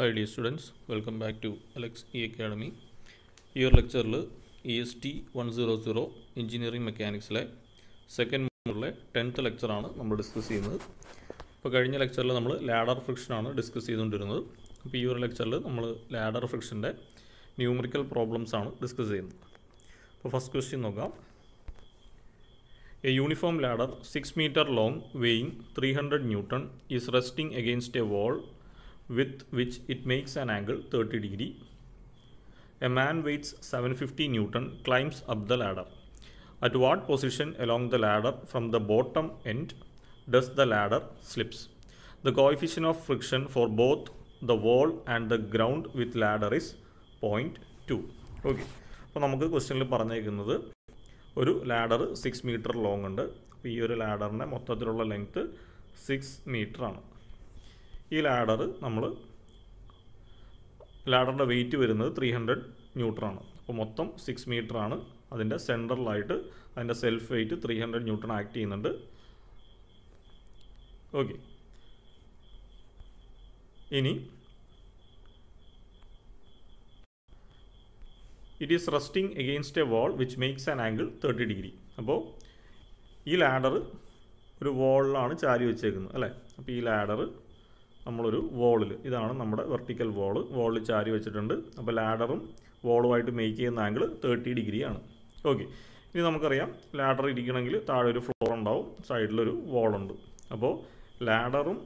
Hi the students welcome back to Alex E academy ഈ ഒരു ലെക്ചറിൽ E S T one zero zero engineering മെക്കാനിക്സിലെ second മോഡിലെ tenth ലെക്ചറാണ് നമ്മൾ ഡിസ്കസ് ചെയ്യുന്നത്. ഇപ്പോൾ കഴിഞ്ഞ ലെക്ചറിൽ നമ്മൾ ലാഡർ ഫ്രിക്ഷനാണ് ഡിസ്കസ് ചെയ്തുകൊണ്ടിരുന്നത്. അപ്പോൾ ഈ ഒരു ലെക്ചറിൽ നമ്മൾ ലാഡർ ഫ്രിക്ഷന്റെ ന്യൂമറിക്കൽ പ്രോബ്ലംസ് ആണ് ഡിസ്കസ് ചെയ്യുന്നത്. അപ്പോൾ ഫസ്റ്റ് ക്വസ്റ്റ്യൻ നോക്കാം. A uniform ladder 6 meter long weighing 300 newton is resting against a wall with which it makes an angle 30 degree. A man weighs 750 newton climbs up the ladder. At what position along the ladder from the bottom end does the ladder slips? The coefficient of friction for both the wall and the ground with ladder is 0.2. Okay അപ്പോൾ നമുക്ക് ക്വസ്റ്റ്യനിൽ പറഞ്ഞേക്കുന്നത് ഒരു ladder six metre long ഉണ്ട് അപ്പോൾ ഈ ഒരു ലാഡറിന്റെ മൊത്തത്തിലുള്ള ലെങ്ത്ത് സിക്സ് മീറ്ററാണ് ഈ ലാഡർ നമ്മൾ ലാഡറിന്റെ വെയിറ്റ് വരുന്നത് ത്രീ ഹൺഡ്രഡ് ന്യൂട്ടറാണ് അപ്പോൾ മൊത്തം സിക്സ് മീറ്റർ ആണ്. അതിന്റെ സെന്ററിലായിട്ട് അതിന്റെ self weight three hundred newton act ചെയ്യുന്നുണ്ട്. ഓക്കെ ഇനി it is resting against a wall which makes an angle thirty degree അപ്പോൾ ഈ ലാഡർ ഒരു വോളിലാണ് ചാരി വെച്ചേക്കുന്നത് അല്ലേ? അപ്പോൾ ഈ ലാഡർ നമ്മളൊരു വോളിൽ ഇതാണ് നമ്മുടെ വെർട്ടിക്കൽ വോൾ വോളിൽ ചാരി വെച്ചിട്ടുണ്ട്. അപ്പോൾ ലാഡറും വോളുമായിട്ട് മേക്ക് ചെയ്യുന്ന ആംഗിൾ തേർട്ടി ഡിഗ്രിയാണ് ഓക്കെ ഇനി നമുക്കറിയാം ലാഡർ ഇരിക്കണമെങ്കിൽ താഴെ ഒരു ഫ്ലോർ ഉണ്ടാവും. സൈഡിലൊരു വോളുണ്ട് അപ്പോൾ ലാഡറും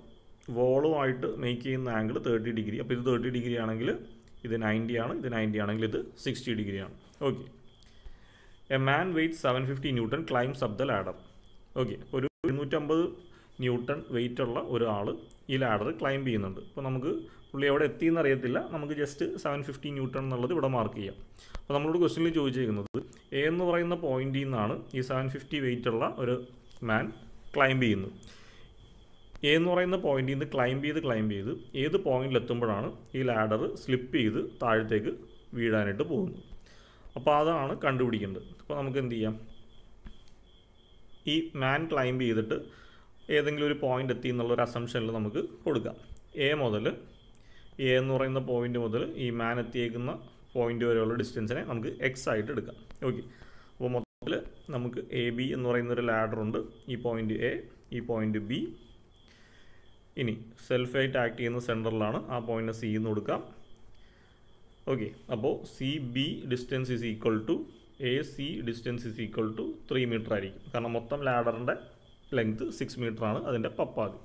വോളുമായിട്ട് മേക്ക് ചെയ്യുന്ന ആംഗിൾ തേർട്ടി ഡിഗ്രി അപ്പോൾ ഇത് തേർട്ടി ഡിഗ്രി ആണെങ്കിൽ ഇത് നയന്റി ആണ്. ഇത് നയന്റി ആണെങ്കിൽ ഇത് സിക്സ്റ്റി ഡിഗ്രിയാണ് okay a man weight seven fifty newton climbs up the ladder okay ഒരു ഇരുന്നൂറ്റമ്പത് ന്യൂട്ടൺ വെയിറ്റ് ഉള്ള ഒരാൾ ഈ ലാഡർ ക്ലൈംബ് ചെയ്യുന്നുണ്ട്. അപ്പോൾ നമുക്ക് പുള്ളി എവിടെ എത്തിയെന്ന് അറിയത്തില്ല. നമുക്ക് ജസ്റ്റ് സെവൻ ഫിഫ്റ്റി ന്യൂട്ടൺ എന്നുള്ളത് ഇവിടെ മാർക്ക് ചെയ്യാം. അപ്പോൾ നമ്മളോട് ക്വസ്റ്റ്യനിൽ ചോദിച്ചിരിക്കുന്നത് എ എന്ന് പറയുന്ന പോയിന്റിൽ നിന്നാണ് ഈ സെവൻ ഫിഫ്റ്റി വെയിറ്റ് ഉള്ള ഒരു മാൻ ക്ലൈംബ് ചെയ്യുന്നത്. എ എന്ന് പറയുന്ന പോയിന്റിൽ നിന്ന് ക്ലൈംബ് ചെയ്ത് ക്ലൈംബ് ചെയ്ത് ഏത് പോയിന്റിൽ എത്തുമ്പോഴാണ് ഈ ലാഡർ സ്ലിപ്പ് ചെയ്ത് താഴത്തേക്ക് വീഴാനായിട്ട് പോകുന്നത്? അപ്പോൾ അതാണ് കണ്ടുപിടിക്കേണ്ടത്. അപ്പോൾ നമുക്ക് എന്ത് ചെയ്യാം? ഈ മാൻ ക്ലൈംബ് ചെയ്തിട്ട് ഏതെങ്കിലും ഒരു പോയിന്റ് എത്തി എന്നുള്ളൊരു അസംഷനിൽ നമുക്ക് കൊടുക്കാം. എ മുതൽ എ എന്ന് പറയുന്ന പോയിന്റ് മുതൽ ഈ മാൻ എത്തിയേക്കുന്ന പോയിന്റ് വരെയുള്ള ഡിസ്റ്റൻസിനെ നമുക്ക് എക്സ് ആയിട്ട് എടുക്കാം. ഓക്കെ അപ്പോൾ മൊത്തത്തിൽ നമുക്ക് എ ബി എന്ന് പറയുന്ന ഒരു ലാഡർ ഉണ്ട്. ഈ പോയിന്റ് എ ഈ പോയിന്റ് ബി ഇനി സെൽഫ് ആയിട്ട് ആക്ട് ചെയ്യുന്ന സെന്ററിലാണ് ആ പോയിന്റ് സി എന്ന് കൊടുക്കാം. ഓക്കെ അപ്പോൾ C B distance is equal to A C distance is equal to three metre ആയിരിക്കും. കാരണം മൊത്തം ലാഡറിന്റെ ലെങ്ത് സിക്സ് മീറ്റർ ആണ് അതിന്റെ പപ്പാതി.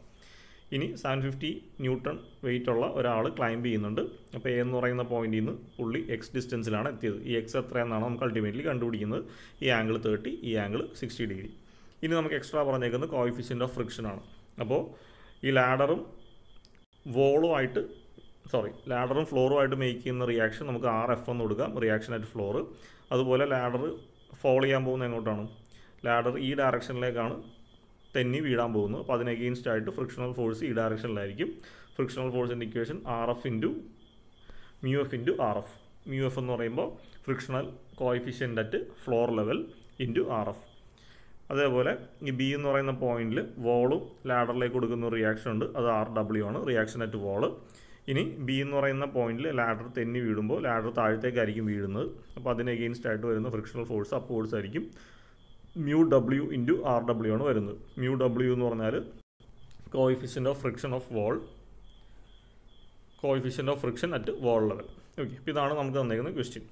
ഇനി സെവൻ ഫിഫ്റ്റി ന്യൂട്ടൺ വെയിറ്റ് ഉള്ള ഒരാൾ ക്ലൈംബ് ചെയ്യുന്നുണ്ട്. അപ്പോൾ എ എന്ന് പറയുന്ന പോയിന്റിൽ നിന്ന് പുള്ളി എക്സ് ഡിസ്റ്റൻസിലാണ് എത്തിയത്. ഈ എക്സ് എത്രയെന്നാണ് നമുക്ക് അൾട്ടിമേറ്റ്ലി കണ്ടുപിടിക്കുന്നത്. ഈ ആംഗിൾ തേർട്ടി ഈ ആംഗിൾ സിക്സ്റ്റി ഡിഗ്രി ഇനി നമുക്ക് എക്സ്ട്രാ പറഞ്ഞേക്കുന്നത് കോയിഫിഷ്യന്റ് ഓഫ് ഫ്രിക്ഷൻ ആണ്. അപ്പോൾ ഈ ലാഡറും വോളും ആയിട്ട് സോറി ലാഡറും ഫ്ലോറും ആയിട്ട് മേക്ക് ചെയ്യുന്ന റിയാക്ഷൻ നമുക്ക് ആർ എഫ് എന്ന് കൊടുക്കാം. റിയാക്ഷൻ അറ്റ് ഫ്ലോറ് അതുപോലെ ലാഡർ ഫോളോ ചെയ്യാൻ പോകുന്നത് എങ്ങോട്ടാണ്? ലാഡർ ഈ ഡയറക്ഷനിലേക്കാണ് തെന്നി വീടാൻ പോകുന്നു. അപ്പോൾ അതിന് അഗെയിൻസ്റ്റ് ആയിട്ട് ഫ്രിക്ഷണൽ ഫോഴ്സ് ഈ ഡയറക്ഷനിലായിരിക്കും ഫ്രിക്ഷണൽ ഫോഴ്സിന്റെ equation R F into mu F into R F mu F എന്ന് പറയുമ്പോൾ frictional coefficient at floor level into R F അതേപോലെ ഈ ബി എന്ന് പറയുന്ന പോയിന്റിൽ വോളും ലാഡറിലേക്ക് കൊടുക്കുന്ന റിയാക്ഷൻ ഉണ്ട്. അത് ആർ ഡബ്ല്യു ആണ്. റിയാക്ഷൻ അറ്റ് വോൾ ഇനി ബി എന്ന് പറയുന്ന പോയിന്റിൽ ലാഡർ തെന്നി വീഴുമ്പോൾ ലാഡർ താഴത്തേക്കായിരിക്കും വീഴുന്നത്. അപ്പോൾ അതിന് അഗെയിൻസ്റ്റ് ആയിട്ട് വരുന്ന ഫ്രിക്ഷണൽ ഫോഴ്സ് അപ്പോഴ്സ് ആയിരിക്കും. Mu W into R W ആണ് വരുന്നത്. മ്യൂ ഡബ്ല്യു എന്ന് പറഞ്ഞാൽ coefficient of friction of wall coefficient of friction at wall level okay അപ്പോൾ ഇതാണ് നമുക്ക് തന്നേക്കുന്ന ക്വസ്റ്റ്യൻ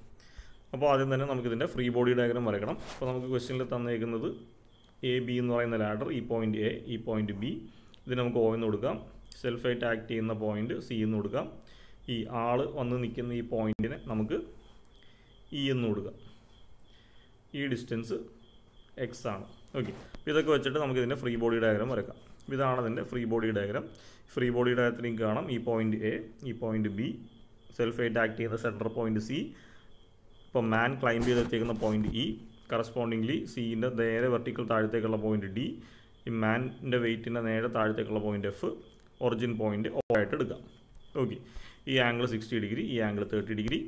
അപ്പോൾ ആദ്യം തന്നെ നമുക്കിതിന്റെ ഫ്രീ ബോഡി ഡയഗ്രാം വരയ്ക്കണം. അപ്പോൾ നമുക്ക് ക്വസ്റ്റ്യനിൽ തന്നേക്കുന്നത് എ ബി എന്ന് പറയുന്ന ലാഡർ ഈ പോയിന്റ് എ ഈ പോയിന്റ് ബി ഇത് നമുക്ക് ഓ എന്ന് കൊടുക്കാം. സെൽഫായിട്ട് ആക്ട് ചെയ്യുന്ന പോയിന്റ് സി എന്ന് കൊടുക്കാം. ഈ ആൾ വന്ന് നിൽക്കുന്ന ഈ പോയിന്റിനെ നമുക്ക് ഇ എന്ന് കൊടുക്കാം. ഈ ഡിസ്റ്റൻസ് എക്സ് ആണ്. ഓക്കെ അപ്പോൾ ഇതൊക്കെ വെച്ചിട്ട് നമുക്ക് ഇതിന്റെ ഫ്രീ ബോഡി ഡയഗ്രാം വരക്കാം. ഇതാണ് അതിന്റെ free body diagram free body ഡയഗ്രത്തിൽ കാണാം. ഈ പോയിന്റ് എ ഈ പോയിന്റ് ബി സെൽഫ് സെൽഫായിട്ട് ആക്ട് ചെയ്യുന്ന സെന്റർ പോയിന്റ് സി ഇപ്പോൾ മാൻ ക്ലൈംബ് ചെയ്തെത്തിയേക്കുന്ന പോയിന്റ് ഇ കറസ്പോണ്ടിങ്ലി സീന്റെ നേരെ വെർട്ടിക്കൽ താഴത്തേക്കുള്ള പോയിന്റ് ഡി ഈ മാനിന്റെ വെയിറ്റിന്റെ നേരെ താഴത്തേക്കുള്ള point F origin point O ആയിട്ട് എടുക്കാം. ഓക്കെ ഈ ആംഗിൾ സിക്സ്റ്റി ഡിഗ്രി ഈ ആംഗിൾ തേർട്ടി ഡിഗ്രി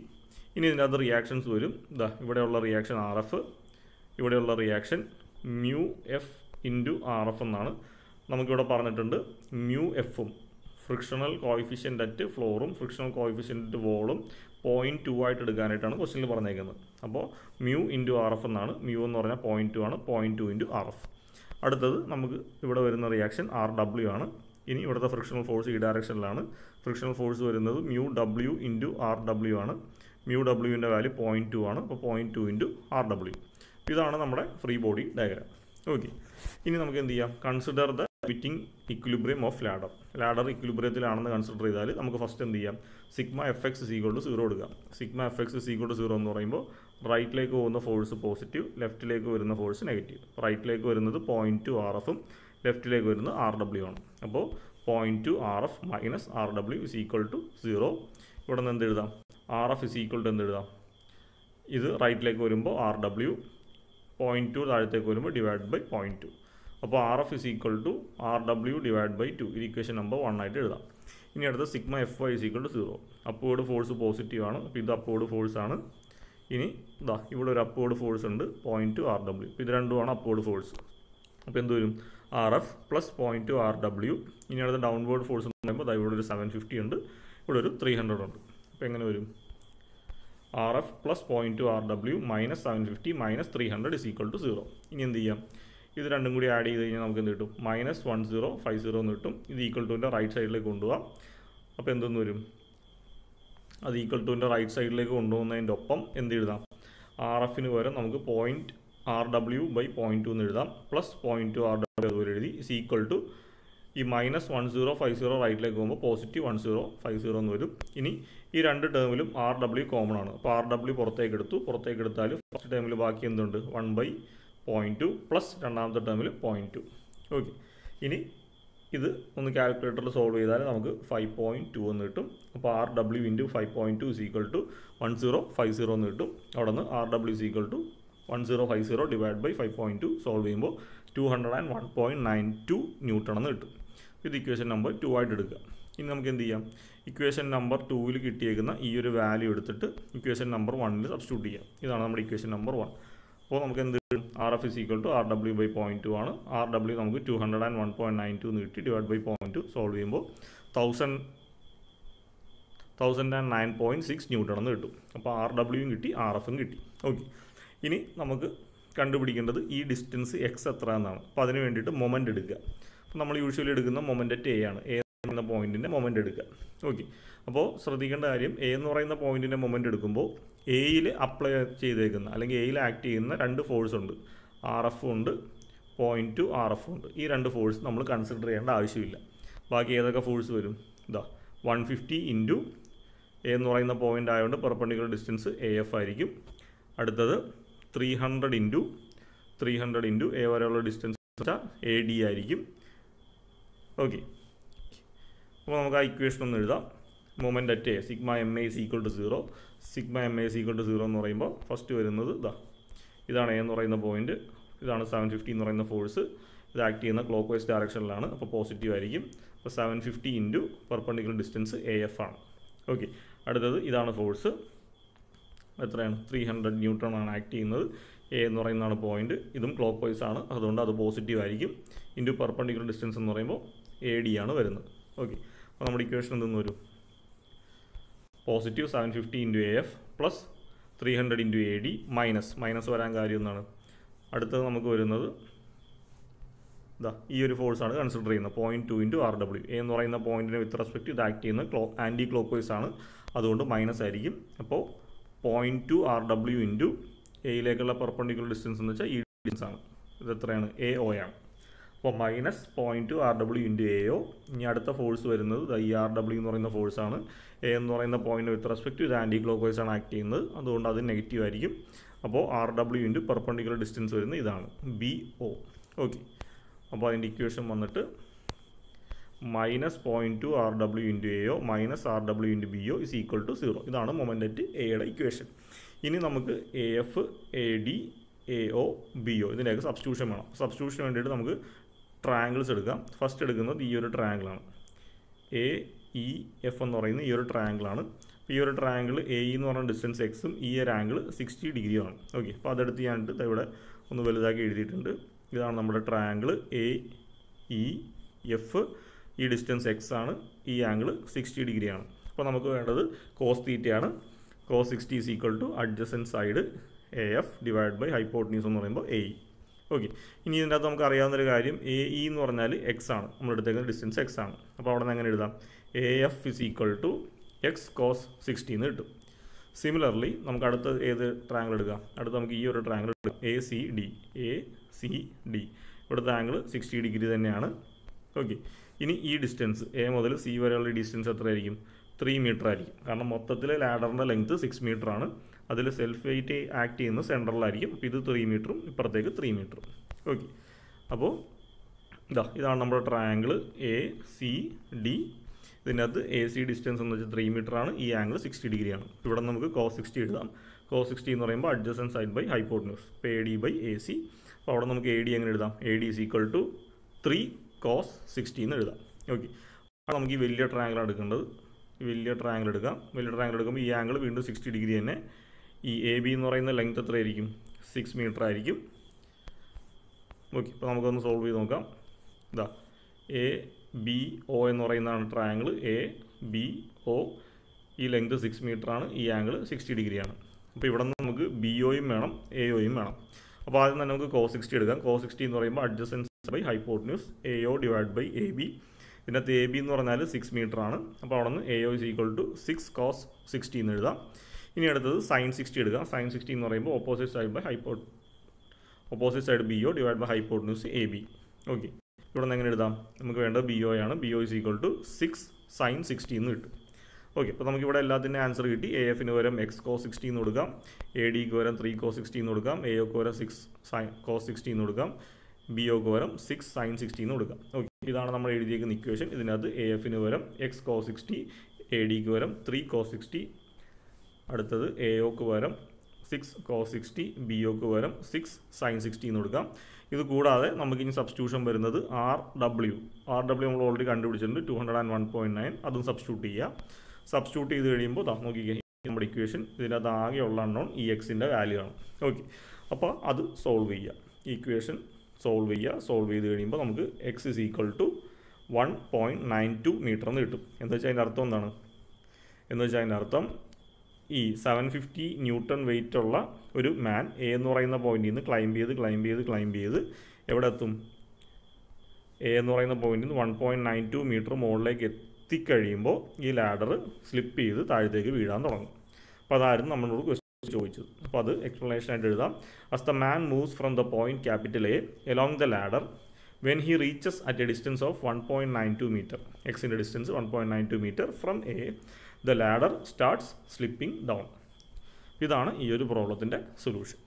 ഇനി ഇതിന്റെ അത് റിയാക്ഷൻസ് വരും. ഇതാ ഇവിടെയുള്ള റിയാക്ഷൻ ആർ എഫ് ഇവിടെയുള്ള reaction mu F into R F എന്നാണ് നമുക്കിവിടെ പറഞ്ഞിട്ടുണ്ട്. മ്യൂ എഫും ഫ്രിക്ഷണൽ കോയിഫിഷ്യന്റ് അറ്റ് ഫ്ലോറും ഫ്രിക്ഷണൽ കോയിഫിഷ്യന്റ് അറ്റ് വോളും പോയിന്റ് ടു ആയിട്ട് എടുക്കാനായിട്ടാണ് ക്വസ്റ്റിനിൽ പറഞ്ഞേക്കുന്നത്. അപ്പോൾ മ്യൂ ഇന്റു ആർ എഫ് എന്നാണ്. മ്യൂ എന്ന് പറഞ്ഞാൽ പോയിന്റ് ടു ആണ്. Point two into R F അടുത്തത് നമുക്ക് ഇവിടെ വരുന്ന റിയാക്ഷൻ ആർ ഡബ്ല്യു ആണ്. ഇനി ഇവിടുത്തെ ഫ്രിക്ഷണൽ ഫോഴ്സ് ഈ ഡയറക്ഷനിലാണ് ഫ്രിക്ഷണൽ ഫോഴ്സ് വരുന്നത് mu W into R W ആണ്. മ്യൂ ഡബ്ല്യുവിന്റെ വാല്യൂ പോയിന്റ് ടു ആണ്. അപ്പോൾ point two into R W ഇതാണ് നമ്മുടെ ഫ്രീ ബോഡി ഡയഗ്രാം ഓക്കെ ഇനി നമുക്ക് എന്ത് ചെയ്യാം? Consider the fitting equilibrium of ladder ladder ഇക്വിലിബ്രിയത്തിലാണെന്ന് consider ചെയ്താൽ നമുക്ക് ഫസ്റ്റ് എന്ത് ചെയ്യാം? Sigma F X is equal to zero എടുക്കാം. Sigma F X is equal to zero എന്ന് പറയുമ്പോൾ റൈറ്റിലേക്ക് പോകുന്ന ഫോഴ്സ് പോസിറ്റീവ് ലെഫ്റ്റിലേക്ക് വരുന്ന ഫോഴ്സ് നെഗറ്റീവ് റൈറ്റിലേക്ക് വരുന്നത് പോയിന്റ് ടു ആർ എഫും ലെഫ്റ്റിലേക്ക് വരുന്നത് ആർ ഡബ്ല്യു ആണ്. അപ്പോൾ point two R F minus R W is equal to zero ഇവിടെ നിന്ന് എന്ത് എഴുതാം? R F is equal to എന്ത് എഴുതാം? ഇത് റൈറ്റിലേക്ക് വരുമ്പോൾ ആർ ഡബ്ല്യു പോയിന്റ് ടു താഴത്തേക്ക് വരുമ്പോൾ ഡിവൈഡ് ബൈ പോയിന്റ് ടു അപ്പോൾ R F is equal to R W divide by two ഇത് ഇക്വേഷൻ നമ്പർ വൺ ആയിട്ട് എഴുതാം. ഇനി അടുത്ത sigma F Y is equal to zero upward force positive ആണ്. അപ്പോൾ ഇത് അപ്പോഡ് ഫോഴ്സ് ആണ്. ഇനി ഇതാ ഇവിടെ ഒരു അപ്പോഡ് ഫോഴ്സ് ഉണ്ട്. പോയിന്റ് ടു ആർ ഡബ്ല്യു ഇത് രണ്ടുമാണ് അപ്പോഡ് ഫോഴ്സ് അപ്പോൾ എന്ത് വരും? R F plus point two R W ഇനി അടുത്ത ഡൗൺവേർഡ് ഫോഴ്സ് എന്ന് പറയുമ്പോൾ ഇവിടെ ഒരു സെവൻ ഫിഫ്റ്റി ഉണ്ട്. ഇവിടെ ഒരു ത്രീ ഹൺഡ്രഡ് ഉണ്ട്. അപ്പോൾ എങ്ങനെ വരും? R F plus point two R W minus seven fifty minus three hundred is equal to zero ഇനി എന്ത് ചെയ്യാം? ഇത് രണ്ടും കൂടി ആഡ് ചെയ്ത് കഴിഞ്ഞാൽ നമുക്ക് എന്ത് കിട്ടും? Minus one zero five zero എന്ന് കിട്ടും. ഇത് ഈക്വൽ ടുവിന്റെ റൈറ്റ് സൈഡിലേക്ക് കൊണ്ടുപോകാം. അപ്പോൾ എന്തെന്ന് വരും? അത് ഈക്വൽ ടുവിന്റെ റൈറ്റ് സൈഡിലേക്ക് കൊണ്ടുപോകുന്നതിന്റെ ഒപ്പം എന്ത് എഴുതാം? ആർ എഫിന് പകരം നമുക്ക് point R W by point two എന്ന് എഴുതാം. Plus point two R W അതുപോലെ എഴുതി. ഇസ് ഈക്വൽ ടു ഈ minus one zero five zero റൈറ്റിലേക്ക് പോകുമ്പോൾ positive one zero five zero എന്ന് വരും. ഇനി ഈ രണ്ട് ടേമിലും ആർ ഡബ്ല്യു കോമൺ ആണ്. അപ്പോൾ ആർ ഡബ്ല്യു പുറത്തേക്ക് എടുത്തു. പുറത്തേക്ക് എടുത്താൽ ഫസ്റ്റ് ടേമിൽ ബാക്കി എന്തുണ്ട്? One by point two plus രണ്ടാമത്തെ ടേമിൽ പോയിന്റ് ടു ഓക്കെ ഇനി ഇത് ഒന്ന് കാൽക്കുലേറ്ററിൽ സോൾവ് ചെയ്താൽ നമുക്ക് ഫൈവ് പോയിന്റ് ടു എന്ന് കിട്ടും. അപ്പോൾ R W into five point two is equal to one zero five zero എന്ന് കിട്ടും. അവിടെ നിന്ന് R W is equal to one zero five zero divide by five point two solve ചെയ്യുമ്പോൾ two hundred and one point nine two newton എന്ന് കിട്ടും. ഇത് equation number to ആയിട്ട് എടുക്കുക. ഇനി നമുക്ക് എന്ത് ചെയ്യാം? ഇക്വേഷൻ നമ്പർ ടൂവിൽ കിട്ടിയേക്കുന്ന ഈ ഒരു വാല്യൂ എടുത്തിട്ട് ഇക്വേഷൻ നമ്പർ വണ്ണിൽ സബ്സ്റ്റിറ്റ്യൂട്ട് ചെയ്യാം. ഇതാണ് നമ്മുടെ ഇക്വേഷൻ നമ്പർ വൺ അപ്പോൾ നമുക്ക് എന്ത് R F is equal to R W by point two ആണ്. ആർ ഡബ്ല്യൂ നമുക്ക് two hundred and one point nine two എന്ന് കിട്ടി. Divide by point two solve ചെയ്യുമ്പോൾ thousand thousand and nine point six newton എന്ന് കിട്ടും. അപ്പോൾ R ഡബ്ല്യൂയും കിട്ടി R എഫും കിട്ടി. ഓക്കെ ഇനി നമുക്ക് കണ്ടുപിടിക്കേണ്ടത് ഈ ഡിസ്റ്റൻസ് എക്സ് എത്ര എന്നാണ് അപ്പോൾ അതിന് വേണ്ടിയിട്ട് മൊമെന്റ് എടുക്കുക. അപ്പോൾ നമ്മൾ യൂഷ്വലി എടുക്കുന്ന മൊമെന്റ് എ ആണ്. എ എന്ന പോയിന്റിന്റെ മൊമെന്റ് എടുക്കുക. ഓക്കെ അപ്പോൾ ശ്രദ്ധിക്കേണ്ട കാര്യം എ എന്ന് പറയുന്ന പോയിന്റിന്റെ മൊമെന്റ് എടുക്കുമ്പോൾ എയിൽ അപ്ലൈ ചെയ്തേക്കുന്ന അല്ലെങ്കിൽ എയിൽ ആക്ട് ചെയ്യുന്ന രണ്ട് ഫോഴ്സ് ഉണ്ട്. ആർ എഫ് ഉണ്ട് പോയിന്റ് ടു ആർ എഫ് ഉണ്ട്. ഈ രണ്ട് ഫോഴ്സ് നമ്മൾ കൺസിഡർ ചെയ്യേണ്ട ആവശ്യമില്ല. ബാക്കി ഏതൊക്കെ ഫോഴ്സ് വരും? ഇതാ വൺ ഫിഫ്റ്റി ഇന്റു എ എന്ന് പറയുന്ന പോയിന്റ് ആയതുകൊണ്ട് പെർപ്പണ്ടിക്കുലർ ഡിസ്റ്റൻസ് എ എഫ് ആയിരിക്കും. അടുത്തത് three hundred into three hundred into A വരെയുള്ള ഡിസ്റ്റൻസ് എ ഡി ആയിരിക്കും. ഓക്കെ അപ്പോൾ നമുക്ക് ആ ഇക്വേഷൻ ഒന്ന് എഴുതാം. Moment at A sigma M A equal to zero sigma M A equal to zero എന്ന് പറയുമ്പോൾ ഫസ്റ്റ് വരുന്നത് ഇതാ. ഇതാണ് എ എന്ന് പറയുന്ന പോയിന്റ് ഇതാണ് സെവൻ ഫിഫ്റ്റി എന്ന് പറയുന്ന ഫോഴ്സ് ഇത് ആക്ട് ചെയ്യുന്ന ക്ലോക്ക് വൈസ് ഡയറക്ഷനിലാണ് അപ്പോൾ പോസിറ്റീവ് ആയിരിക്കും. അപ്പോൾ seven fifty into perpendicular distance A F ആണ്. ഓക്കെ അടുത്തത് ഇതാണ് ഫോഴ്സ് എത്രയാണ്? ത്രീ ഹൺഡ്രഡ് ന്യൂട്രൺ ആണ് ആക്ട് ചെയ്യുന്നത്. എ എന്ന് പറയുന്നതാണ് പോയിന്റ് ഇതും ക്ലോക്ക് വൈസ് ആണ്. അതുകൊണ്ട് അത് പോസിറ്റീവ് ആയിരിക്കും. ഇന്റു പെർപ്പണ്ടിക്കുലർ ഡിസ്റ്റൻസ് എന്ന് പറയുമ്പോൾ എ ഡി ആണ് വരുന്നത്. ഓക്കെ അപ്പോൾ നമ്മുടെ ഇക്വേഷൻ എന്തെന്ന് വരും? Positive seven fifty into A F plus three hundred into A D minus minus വരാൻ കാര്യം എന്നാണ് അടുത്തത് നമുക്ക് വരുന്നത് ഇതാ ഈ ഒരു ഫോഴ്സാണ് കൺസിഡർ ചെയ്യുന്നത്. Point two into R W എന്ന് പറയുന്ന പോയിന്റിനെ വിത്ത് റെസ്പെക്ട് ഇത് ആക്ട് ചെയ്യുന്ന ക്ലോ ആന്റി ക്ലോക്ക് വൈസ് ആണ്. അതുകൊണ്ട് മൈനസ് ആയിരിക്കും. അപ്പോൾ point two R W into എയിലേക്കുള്ള perpendicular distance എന്ന് വെച്ചാൽ ഈ ഡിസ്റ്റൻസ് ആണ്. ഇത് എത്രയാണ്? എ ഒ ആണ്. അപ്പോൾ minus point R W into A O ഇനി അടുത്ത ഫോഴ്സ് വരുന്നത് ഐ ആർ ഡബ്ല്യു എന്ന് പറയുന്ന ഫോഴ്സ് ആണ്. എ എന്ന് പറയുന്ന പോയിന്റ് വിത്ത് റെസ്പെക്ട് ഇത് ആന്റി ക്ലോക്ക് ആണ് ആക്ട് ചെയ്യുന്നത്. അതുകൊണ്ട് അത് നെഗറ്റീവ് ആയിരിക്കും. അപ്പോൾ R W into perpendicular distance വരുന്നത് ഇതാണ്. ബി ഒ ഓക്കെ അപ്പോൾ അതിന്റെ ഇക്വേഷൻ വന്നിട്ട് minus point two R W into A O minus R W into B O is equal to zero ഇതാണ് മൊമെന്ററ്റ് എയുടെ ഇക്വേഷൻ ഇനി നമുക്ക് A F A D A O B O ഇതിന്റെയൊക്കെ substitution വേണം. സബ്സ്റ്റിറ്റ്യൂഷന് വേണ്ടിയിട്ട് നമുക്ക് ട്രയാങ്കിൾസ് എടുക്കാം. ഫസ്റ്റ് എടുക്കുന്നത് ഈ ഒരു ട്രയാങ്കിളാണ് എ ഇ എഫ് എന്ന് പറയുന്ന ഈ ഒരു ട്രയാങ്കിളാണ് ഈ ഒരു ട്രയാങ്കിൾ എ ഇ എന്ന് പറഞ്ഞ ഡിസ്റ്റൻസ് എക്സും ഈ ഒരു ആംഗിൾ സിക്സ്റ്റി ഡിഗ്രിയുമാണ് ഓക്കെ അപ്പോൾ അതെടുത്ത് ഞാനിട്ട് ഇവിടെ ഒന്ന് വലുതാക്കി എഴുതിയിട്ടുണ്ട്. ഇതാണ് നമ്മുടെ ട്രയാങ്കിൾ എ ഇ എഫ് ഈ ഡിസ്റ്റൻസ് എക്സ് ആണ്. ഈ ആംഗിൾ സിക്സ്റ്റി ഡിഗ്രിയാണ് അപ്പോൾ നമുക്ക് വേണ്ടത് കോസ് തീറ്റയാണ് cos sixty is equal to adjacent side A F divide by hypotenuse എന്ന് പറയുമ്പോൾ എ ഓക്കെ ഇനി ഇതിന്റെ അകത്ത് നമുക്ക് അറിയാവുന്നൊരു കാര്യം എ ഇ എന്ന് പറഞ്ഞാൽ എക്സ് ആണ്. നമ്മൾ എടുത്തേക്കുന്ന ഡിസ്റ്റൻസ് എക്സ് ആണ്. അപ്പോൾ അവിടെ നിന്ന് എങ്ങനെ എഴുതാം? A F is equal to X cos sixty എന്ന് കിട്ടും. സിമിലർലി നമുക്ക് അടുത്ത ഏത് ട്രാങ്കിൾ എടുക്കാം? അടുത്ത് നമുക്ക് ഈ ഒരു ട്രാങ്കിൾ എടുക്കാം. A C D A C D ഇവിടുത്തെ ആംഗിൾ സിക്സ്റ്റി ഡിഗ്രി തന്നെയാണ്. ഓക്കെ ഇനി ഈ ഡിസ്റ്റൻസ് എ മുതൽ സി വരെയുള്ള ഡിസ്റ്റൻസ് എത്രയായിരിക്കും? ത്രീ മീറ്റർ ആയിരിക്കും. കാരണം മൊത്തത്തിൽ ലാഡറിന്റെ ലെങ്ത്ത് സിക്സ് മീറ്റർ ആണ്. അതിൽ സെൽഫ് വെയിറ്റ് ആക്ട് ചെയ്യുന്ന സെന്ററിലായിരിക്കും ഇത് ത്രീ മീറ്ററും ഇപ്പുറത്തേക്ക് ത്രീ മീറ്ററും ഓക്കെ അപ്പോൾ ഇതാ ഇതാണ് നമ്മുടെ ട്രയാങ്കിൾ എ സി ഡി ഇതിനകത്ത് എ സി ഡിസ്റ്റൻസ് എന്ന് വെച്ചാൽ ത്രീ ആണ്. ഈ ആംഗിൾ സിക്സ്റ്റി ഡിഗ്രി ആണ്. ഇവിടെ നമുക്ക് കോ സിക്സ്റ്റി എഴുതാം. കോ സിക്സ്റ്റി എന്ന് പറയുമ്പോൾ അഡ്ജസൻ സൈഡ് ബൈ ഹൈപ്പോട്ട്ന്യൂസ് ഇപ്പോൾ A D by A C അപ്പോൾ അവിടെ നമുക്ക് എ ഡി എങ്ങനെ എഴുതാം? A D is equal to three cos sixty എന്ന് എഴുതാം. ഓക്കെ അപ്പോൾ നമുക്ക് ഈ വലിയ ട്രയാങ്കിൾ എടുക്കേണ്ടത്. വലിയ ട്രയാങ്കിൾ എടുക്കാം. വലിയ ട്രയാങ്കിൾ എടുക്കുമ്പോൾ ഈ ആംഗിൾ വീണ്ടും സിക്സ്റ്റി ഡിഗ്രി തന്നെ ഈ എ ബി എന്ന് പറയുന്ന ലെങ്ത് എത്രയായിരിക്കും? സിക്സ് മീറ്റർ ആയിരിക്കും. ഓക്കെ ഇപ്പോൾ നമുക്കൊന്ന് സോൾവ് ചെയ്ത് നോക്കാം. ഇതാ എ ബി ഒ എന്ന് പറയുന്നതാണ് ട്രയാങ്കിൾ എ ബി ഒ ഈ ലെങ്ത് സിക്സ് ആണ്. ഈ ആംഗിൾ സിക്സ്റ്റി ഡിഗ്രിയാണ് അപ്പോൾ ഇവിടെ നിന്ന് നമുക്ക് ബി ഒയും വേണം എ ഒയും വേണം. അപ്പോൾ ആദ്യം തന്നെ നമുക്ക് കോ സിക്സ്റ്റി എടുക്കാം. കോ സിക്സ്റ്റി എന്ന് പറയുമ്പോൾ adjacent by hypotenuse A O divide by A B ഇതിനകത്ത് എ ബി എന്ന് പറഞ്ഞാൽ സിക്സ് ആണ്. അപ്പോൾ അവിടെ നിന്ന് A O is equal to six cos sixty എന്ന് എഴുതാം. ഇനി അടുത്തത് സൈൻ സിക്സ്റ്റി എടുക്കാം. സൈൻ സിക്സ്റ്റി എന്ന് പറയുമ്പോൾ opposite side by hypo opposite side B O divide by hypotenuse A B okay ഇവിടെ നിന്ന് എങ്ങനെ എഴുതാം? നമുക്ക് വേണ്ടത് ബി ഒ ആണ് B O is equal to six sine sixty എന്ന് കിട്ടും. ഓക്കെ അപ്പോൾ നമുക്കിവിടെ എല്ലാത്തിന്റെ ആൻസർ കിട്ടി. എ എഫിന് പകരം എക്സ് കോ സിക്സ്റ്റി എന്ന് കൊടുക്കാം. എ ഡിക്ക് പകരം ത്രീ കോ സിക്സ്റ്റി എന്ന് കൊടുക്കാം. എ ഒക്ക് പകരം സിക്സ് സൈൻ കോ സിക്സ്റ്റി എന്ന് കൊടുക്കാം. ബി ഒക്ക് പകരം സിക്സ് സൈൻ സിക്സ്റ്റി എന്ന് കൊടുക്കാം. ഓക്കെ ഇതാണ് നമ്മൾ എഴുതിയേക്കുന്ന ഇക്വേഷൻ ഇതിനകത്ത് എ എഫിന് പകരം എക്സ് കോ സിക്സ്റ്റി എ ഡിക്ക് പകരം ത്രീ കോ സിക്സ്റ്റി അടുത്തത് എ ഒക്ക് പകരം സിക്സ് കോ സിക്സ്റ്റി ബി ഒക്ക് പകരം സിക്സ് സൈൻ സിക്സ്റ്റി എന്ന് കൊടുക്കാം. ഇത് കൂടാതെ നമുക്ക് ഇനി സബ്സ്റ്റിറ്റ്യൂഷൻ വരുന്നത് ആർ ഡബ്ല്യു ആർ ഡബ്ല്യു നമ്മൾ already കണ്ടുപിടിച്ചിട്ടുണ്ട് two hundred and one point nine അതും സബ്സ്റ്റിറ്റ്യൂട്ട് ചെയ്യുക സബ്സ്റ്റിറ്റ്യൂട്ട് ചെയ്ത് കഴിയുമ്പോൾ ദാ നോക്കിക്കേ നമ്മുടെ ഇക്വേഷൻ ഇതിനകത്ത് ആകെയുള്ള അണ്ണോൺ ഈ എക്സിന്റെ വാല്യൂ ആണ്. ഓക്കെ അപ്പോൾ അത് സോൾവ് ചെയ്യുക ഇക്വേഷൻ സോൾവ് ചെയ്യുക സോൾവ് ചെയ്ത് കഴിയുമ്പോൾ നമുക്ക് X is equal to one point nine two metre എന്ന് കിട്ടും. എന്ന് വെച്ചാൽ അതിന്റെ അർത്ഥം എന്താണ്? എന്ന് വെച്ചാൽ അതിന്റെ അർത്ഥം? ഈ സെവൻ ഫിഫ്റ്റി ന്യൂട്ടൺ വെയിറ്റ് ഉള്ള ഒരു മാൻ എ എന്ന് പറയുന്ന പോയിന്റിൽ നിന്ന് ക്ലൈംബ് ചെയ്ത് ക്ലൈംബ് ചെയ്ത് ക്ലൈംബ് ചെയ്ത് എവിടെ എത്തും എ എന്ന് പറയുന്ന പോയിന്റിൽ നിന്ന് one point nine two metre മുകളിലേക്ക് എത്തിക്കഴിയുമ്പോൾ ഈ ലാഡർ സ്ലിപ്പ് ചെയ്ത് താഴത്തേക്ക് വീഴാൻ തുടങ്ങും. അപ്പോൾ അതായിരുന്നു നമ്മളോട് ക്വസ്റ്റ്യൻ ചോദിച്ചത്. അപ്പോൾ അത് എക്സ്പ്ലനേഷൻ ആയിട്ട് എഴുതാം. As the man moves from the point capital A along the ladder when he reaches at a distance of one point nine two metre എക്സിന്റെ distance one point nine two metre from A the ladder starts slipping down ഇതാണ് ഈ ഒരു പ്രോബ്ലത്തിന്റെ solution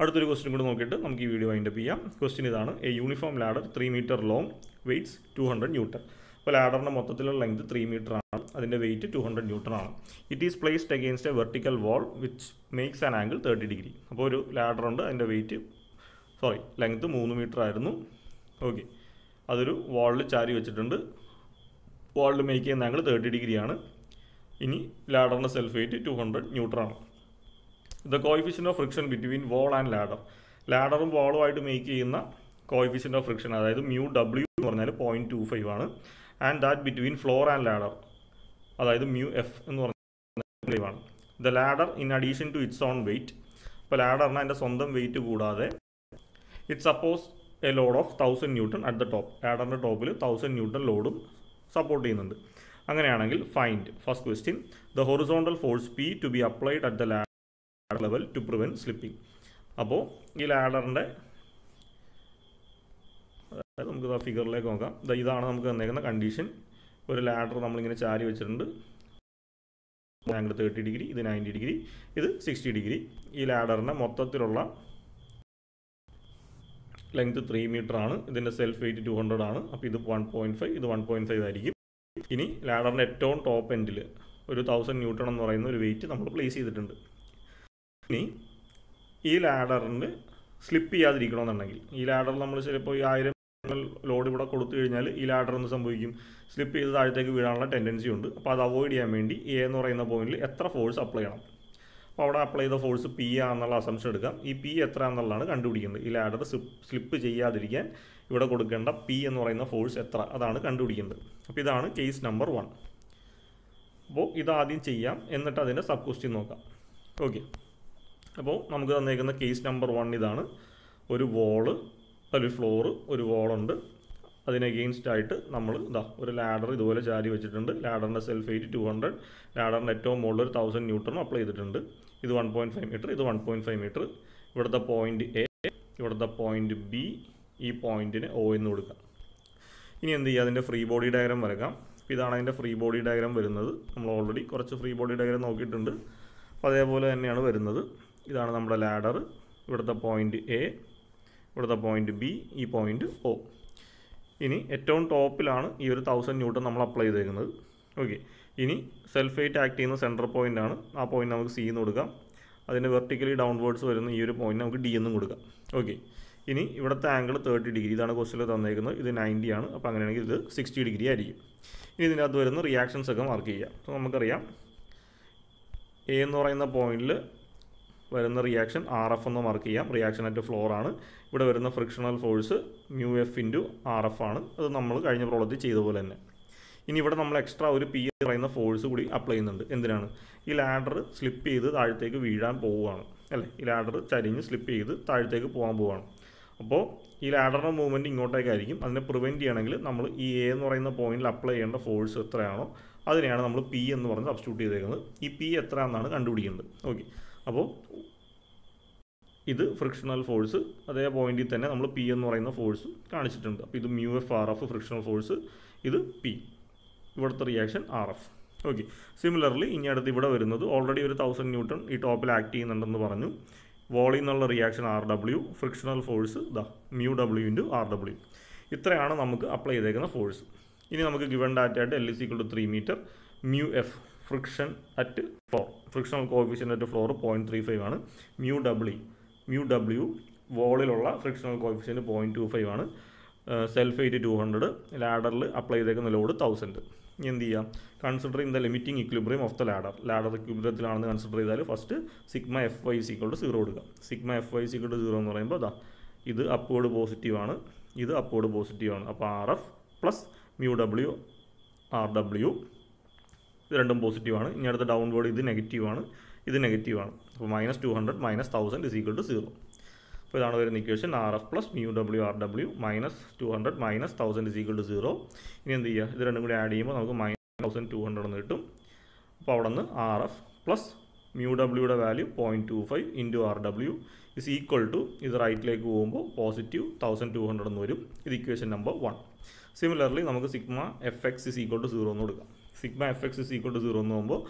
അടുത്തൊരു question കൂടി നോക്കിയിട്ട് നമുക്ക് ഈ video wind up ചെയ്യാം. ക്വസ്റ്റ്യൻ ഇതാണ് a uniform ladder three metre long weights two hundred newton അപ്പോൾ ലാഡറിന്റെ മൊത്തത്തിലുള്ള ലെങ്ത് ത്രീ മീറ്റർ ആണ്. അതിന്റെ വെയിറ്റ് ടു ഹൺഡ്രഡ് ന്യൂട്ടൺ ആണ്. It is placed against a vertical wall which makes an angle thirty degree അപ്പോൾ ഒരു ladder ഉണ്ട് അതിന്റെ വെയിറ്റ് സോറി ലെങ്ത് മൂന്ന് മീറ്റർ ആയിരുന്നു. ഓക്കെ അതൊരു വാളിൽ ചാരി വെച്ചിട്ടുണ്ട്. വാളിൽ മേക്ക് ചെയ്യുന്ന ആംഗിൾ തേർട്ടി ഡിഗ്രിയാണ് ഇനി ലാഡറിന്റെ self weight two hundred ന്യൂട്രാണ് the coefficient of friction between wall and ladder ലാഡറും വാളുമായിട്ട് മേക്ക് ചെയ്യുന്ന കോയിഫിഷൻ ഓഫ് ഫ്രിക്ഷൻ അതായത് മ്യൂ ഡബ്ല്യു എന്ന് പറഞ്ഞാൽ പോയിന്റ് ടു ഫൈവ് ആണ്. And that between floor and ladder അതായത് മ്യൂ എഫ് എന്ന് പറഞ്ഞ ആണ്. The ladder in addition to its own weight അപ്പോൾ ലാഡറിന് അതിന്റെ സ്വന്തം വെയിറ്റ് കൂടാതെ it suppose a load of thousand newton at the top ലാഡറിന്റെ ടോപ്പിൽ തൗസൻഡ് ന്യൂട്ടൺ ലോഡും സപ്പോർട്ട് ചെയ്യുന്നുണ്ട്. അങ്ങനെയാണെങ്കിൽ find first question the horizontal force P to be applied at the ladder level to prevent slipping അപ്പോൾ ഈ ലാഡറിന്റെ അതായത് നമുക്ക് ഫിഗറിലേക്ക് നോക്കാം. ഇതാണ് നമുക്ക് തന്നേക്കുന്ന കണ്ടീഷൻ ഒരു ലാഡർ നമ്മളിങ്ങനെ ചാരി വെച്ചിട്ടുണ്ട്. ആംഗിൾ തേർട്ടി ഡിഗ്രി ഇത് നയന്റി ഡിഗ്രി ഇത് സിക്സ്റ്റി ഡിഗ്രി ഈ ലാഡറിന്റെ മൊത്തത്തിലുള്ള ലെങ്ത് ത്രീ മീറ്റർ ആണ്. ഇതിന്റെ സെൽഫ് വെയിറ്റ് ടു ഹൺഡ്രഡ് ആണ്. അപ്പോൾ ഇത് വൺ പോയിന്റ് ഫൈവ് ഇത് വൺ പോയിന്റ് ഫൈവ് ആയിരിക്കും. ഇനി ലാഡറിന്റെ ഏറ്റവും ടോപ്പ് എൻഡിൽ ഒരു തൗസൻഡ് ന്യൂട്ടൺ എന്ന് പറയുന്ന ഒരു വെയിറ്റ് നമ്മൾ പ്ലേസ് ചെയ്തിട്ടുണ്ട്. ഇനി ഈ ലാഡറിന് സ്ലിപ്പ് ചെയ്യാതിരിക്കണമെന്നുണ്ടെങ്കിൽ ഈ ലാഡർ നമ്മൾ ചിലപ്പോൾ ഈ ആയിരം ലോഡ് ഇവിടെ കൊടുത്തു കഴിഞ്ഞാൽ ഈ ലാഡർ ഒന്ന് സംഭവിക്കും? സ്ലിപ്പ് ചെയ്ത് താഴത്തേക്ക് വീഴാനുള്ള ടെൻഡൻസി ഉണ്ട്. അപ്പോൾ അത് അവോയ്ഡ് ചെയ്യാൻ വേണ്ടി എ എന്ന് പറയുന്ന പോയിന്റിൽ എത്ര ഫോഴ്സ് അപ്ലൈ ചെയ്യണം? അപ്പോൾ അവിടെ അപ്ലൈ ചെയ്ത ഫോഴ്സ് പി ആണെന്നുള്ള അസംഷൻ എടുക്കാം. ഈ പി എത്ര എന്നുള്ളതാണ് കണ്ടുപിടിക്കേണ്ടത് ഈ ലാഡർ സ്ലിപ്പ് ചെയ്യാതിരിക്കാൻ ഇവിടെ കൊടുക്കേണ്ട പി എന്ന് പറയുന്ന ഫോഴ്സ് എത്ര അതാണ് കണ്ടുപിടിക്കേണ്ടത് അപ്പോൾ ഇതാണ് കേസ് നമ്പർ വൺ അപ്പോൾ ഇതാദ്യം ചെയ്യാം. എന്നിട്ട് അതിന്റെ സബ് ക്വസ്റ്റ്യൻ നോക്കാം. ഓക്കെ അപ്പോൾ നമുക്ക് തന്നേക്കുന്ന കേസ് നമ്പർ വൺ ഇതാണ്. ഒരു വോൾ ഒരു ഫ്ലോറ് ഒരു വോളുണ്ട് അതിന് അഗെയിൻസ്റ്റ് ആയിട്ട് നമ്മൾ ഇതാ ഒരു ലാഡർ ഇതുപോലെ ചാരി വെച്ചിട്ടുണ്ട്. ലാഡറിന്റെ സെൽഫ് വെയിറ്റ് ടു ഹൺഡ്രഡ് ലാഡറിന്റെ ഏറ്റവും മുകളിൽ ഒരു തൗസൻഡ് ന്യൂട്ടൺ അപ്ലൈ ചെയ്തിട്ടുണ്ട്. ഇത് വൺ പോയിന്റ് ഫൈവ് മീറ്റർ ഇത് വൺ പോയിന്റ് ഫൈവ് മീറ്റർ ഇവിടുത്തെ പോയിന്റ് എ ഇവിടുത്തെ പോയിന്റ് ബി ഈ പോയിന്റിന് ഒ എന്ന് കൊടുക്കാം ഇനി എന്ത് ചെയ്യുക? അതിന്റെ ഫ്രീ ബോഡി ഡയഗ്രാം വരക്കാം. അപ്പോൾ ഇതാണ് അതിന്റെ ഫ്രീ ബോഡി ഡയഗ്രാം വരുന്നത്. നമ്മൾ ഓൾറെഡി കുറച്ച് ഫ്രീ ബോഡി ഡയഗ്രാം നോക്കിയിട്ടുണ്ട്. അപ്പോൾ അതേപോലെ തന്നെയാണ് വരുന്നത്. ഇതാണ് നമ്മുടെ ലാഡർ ഇവിടുത്തെ പോയിന്റ് എ ഇവിടുത്തെ പോയിന്റ് ബി ഈ പോയിന്റ് ഒ ഇനി ഏറ്റവും ടോപ്പിലാണ് ഈ ഒരു തൗസൻഡ് ന്യൂട്ടൺ നമ്മൾ അപ്ലൈ ചെയ്തേക്കുന്നത്. ഓക്കെ ഇനി സെൽഫ് വെയിറ്റ് ആക്ട് ചെയ്യുന്ന സെന്റർ ആണ്. ആ പോയിന്റ് നമുക്ക് സി എന്ന് കൊടുക്കാം. അതിന്റെ വെർട്ടിക്കലി ഡൗൺവേർഡ്സ് വരുന്ന ഈ ഒരു പോയിന്റ് നമുക്ക് ഡി എന്നും കൊടുക്കാം. ഓക്കെ ഇനി ഇവിടുത്തെ ആംഗിൾ തേർട്ടി ഡിഗ്രി ഇതാണ് ക്വസ്റ്റിൽ തന്നേക്കുന്നത്. ഇത് നയന്റി ആണ്. അപ്പോൾ അങ്ങനെയാണെങ്കിൽ ഇത് സിക്സ്റ്റി ഡിഗ്രി ആയിരിക്കും. ഇനി ഇതിന്റെ അകത്ത് വരുന്ന റിയാക്ഷൻസ് ഒക്കെ മാർക്ക് ചെയ്യാം. അപ്പോൾ നമുക്കറിയാം. എ എന്ന് പറയുന്ന പോയിന്റിൽ വരുന്ന റിയാക്ഷൻ ആർ എഫ് എന്ന് മാർക്ക് ചെയ്യാം. റിയാക്ഷൻ അറ്റ് ഫ്ലോർ ആണ്. ഇവിടെ വരുന്ന frictional force mu F into R F ആണ്. അത് നമ്മൾ കഴിഞ്ഞ പ്രോളത്തിൽ ചെയ്ത പോലെ തന്നെ. ഇനി ഇവിടെ നമ്മൾ എക്സ്ട്രാ ഒരു പി പറയുന്ന ഫോഴ്സ് കൂടി അപ്ലൈ ചെയ്യുന്നുണ്ട്. എന്തിനാണ്? ഈ ലാഡർ സ്ലിപ്പ് ചെയ്ത് താഴത്തേക്ക് വീഴാൻ പോവുകയാണ്. അല്ലേ? ഈ ലാഡർ ചരിഞ്ഞ് സ്ലിപ്പ് ചെയ്ത് താഴത്തേക്ക് പോകാൻ പോവുകയാണ്. അപ്പോൾ ഈ ലാഡറിന്റെ മൂവ്മെന്റ് ഇങ്ങോട്ടേക്കായിരിക്കും അതിനെ പ്രിവെന്റ് ചെയ്യണമെങ്കിൽ നമ്മൾ ഈ എ എന്ന് പറയുന്ന പോയിന്റിൽ അപ്ലൈ ചെയ്യേണ്ട ഫോഴ്സ് എത്രയാണോ അതിനെയാണ് നമ്മൾ പി എന്ന് പറഞ്ഞ് സബ്സ്റ്റിറ്റ്യൂട്ട് ചെയ്തേക്കുന്നത്. ഈ പി എത്രയാണെന്നാണ് കണ്ടുപിടിക്കുന്നത് ഓക്കെ അപ്പോൾ ഇത് ഫ്രിക്ഷണൽ ഫോഴ്സ് അതേ പോയിന്റിൽ തന്നെ നമ്മൾ പി എന്ന് പറയുന്ന ഫോഴ്സ് കാണിച്ചിട്ടുണ്ട്. അപ്പോൾ ഇത് mu F R F frictional force ഇത് പി ഇവിടുത്തെ reaction R F okay similarly ഇനി അടുത്ത് ഇവിടെ വരുന്നത് ഓൾറെഡി ഒരു തൗസൻഡ് ന്യൂട്ടൺ ഈ ടോപ്പിൽ ആക്ട് ചെയ്യുന്നുണ്ടെന്ന് പറഞ്ഞു. വോളി എന്നുള്ള reaction R W frictional force the mu W into R W ഇത്രയാണ് നമുക്ക് അപ്ലൈ ചെയ്തേക്കുന്ന ഫോഴ്സ് ഇനി നമുക്ക് ഗിവൺ ഡാറ്റ ആയിട്ട് L is equal to three metre mu F friction at floor frictional coefficient at floor point three five ആണ്. Mu W mu W വോളിലുള്ള frictional coefficient point two five ആണ്. Self weight two hundred ലാഡറിൽ apply ചെയ്തേക്കുന്ന load thousand എന്ത് ചെയ്യാം? Considering the limiting equilibrium of the ladder ladder ഇക്വിബ്രിയത്തിലാണെന്ന് consider ചെയ്താൽ first sigma F Y is equal to zero കൊടുക്കുക sigma F Y is equal to zero എന്ന് പറയുമ്പോൾ അതാ ഇത് അപ്പോർഡ് പോസിറ്റീവ് ആണ്. ഇത് അപ്പോർഡ് പോസിറ്റീവ് ആണ്. അപ്പോൾ R F plus mu W R W രണ്ടും പോസിറ്റീവ് ആണ്. ഇനി അടുത്ത ഡൗൺവേർഡ് ഇത് നെഗറ്റീവ് ആണ്. ഇത് നെഗറ്റീവ് ആണ്. അപ്പോൾ minus two hundred minus thousand is equal to zero അപ്പോൾ ഇതാണ് വരുന്ന equation R F plus mu W R W minus two hundred minus thousand is equal to zero ഇനി എന്ത് ചെയ്യുക? ഇത് രണ്ടും കൂടി ആഡ് ചെയ്യുമ്പോൾ നമുക്ക് മൈനസ് തൗസൻഡ് ടു ഹൺഡ്രഡ് എന്ന് കിട്ടും. അപ്പോൾ അവിടെ നിന്ന് R F plus mu ഡബ്ല്യൂയുടെ value point two five into R W is equal to ഇത് റൈറ്റിലേക്ക് പോകുമ്പോൾ പോസിറ്റീവ് തൗസൻഡ് ടു ഹൺഡ്രഡ് എന്ന് വരും. ഇത് ഇക്വേഷൻ നമ്പർ വൺ സിമിലർലി നമുക്ക് sigma F X is equal to zero എന്ന് കൊടുക്കാം. Sigma F X is equal to zero എന്ന് പോകുമ്പോൾ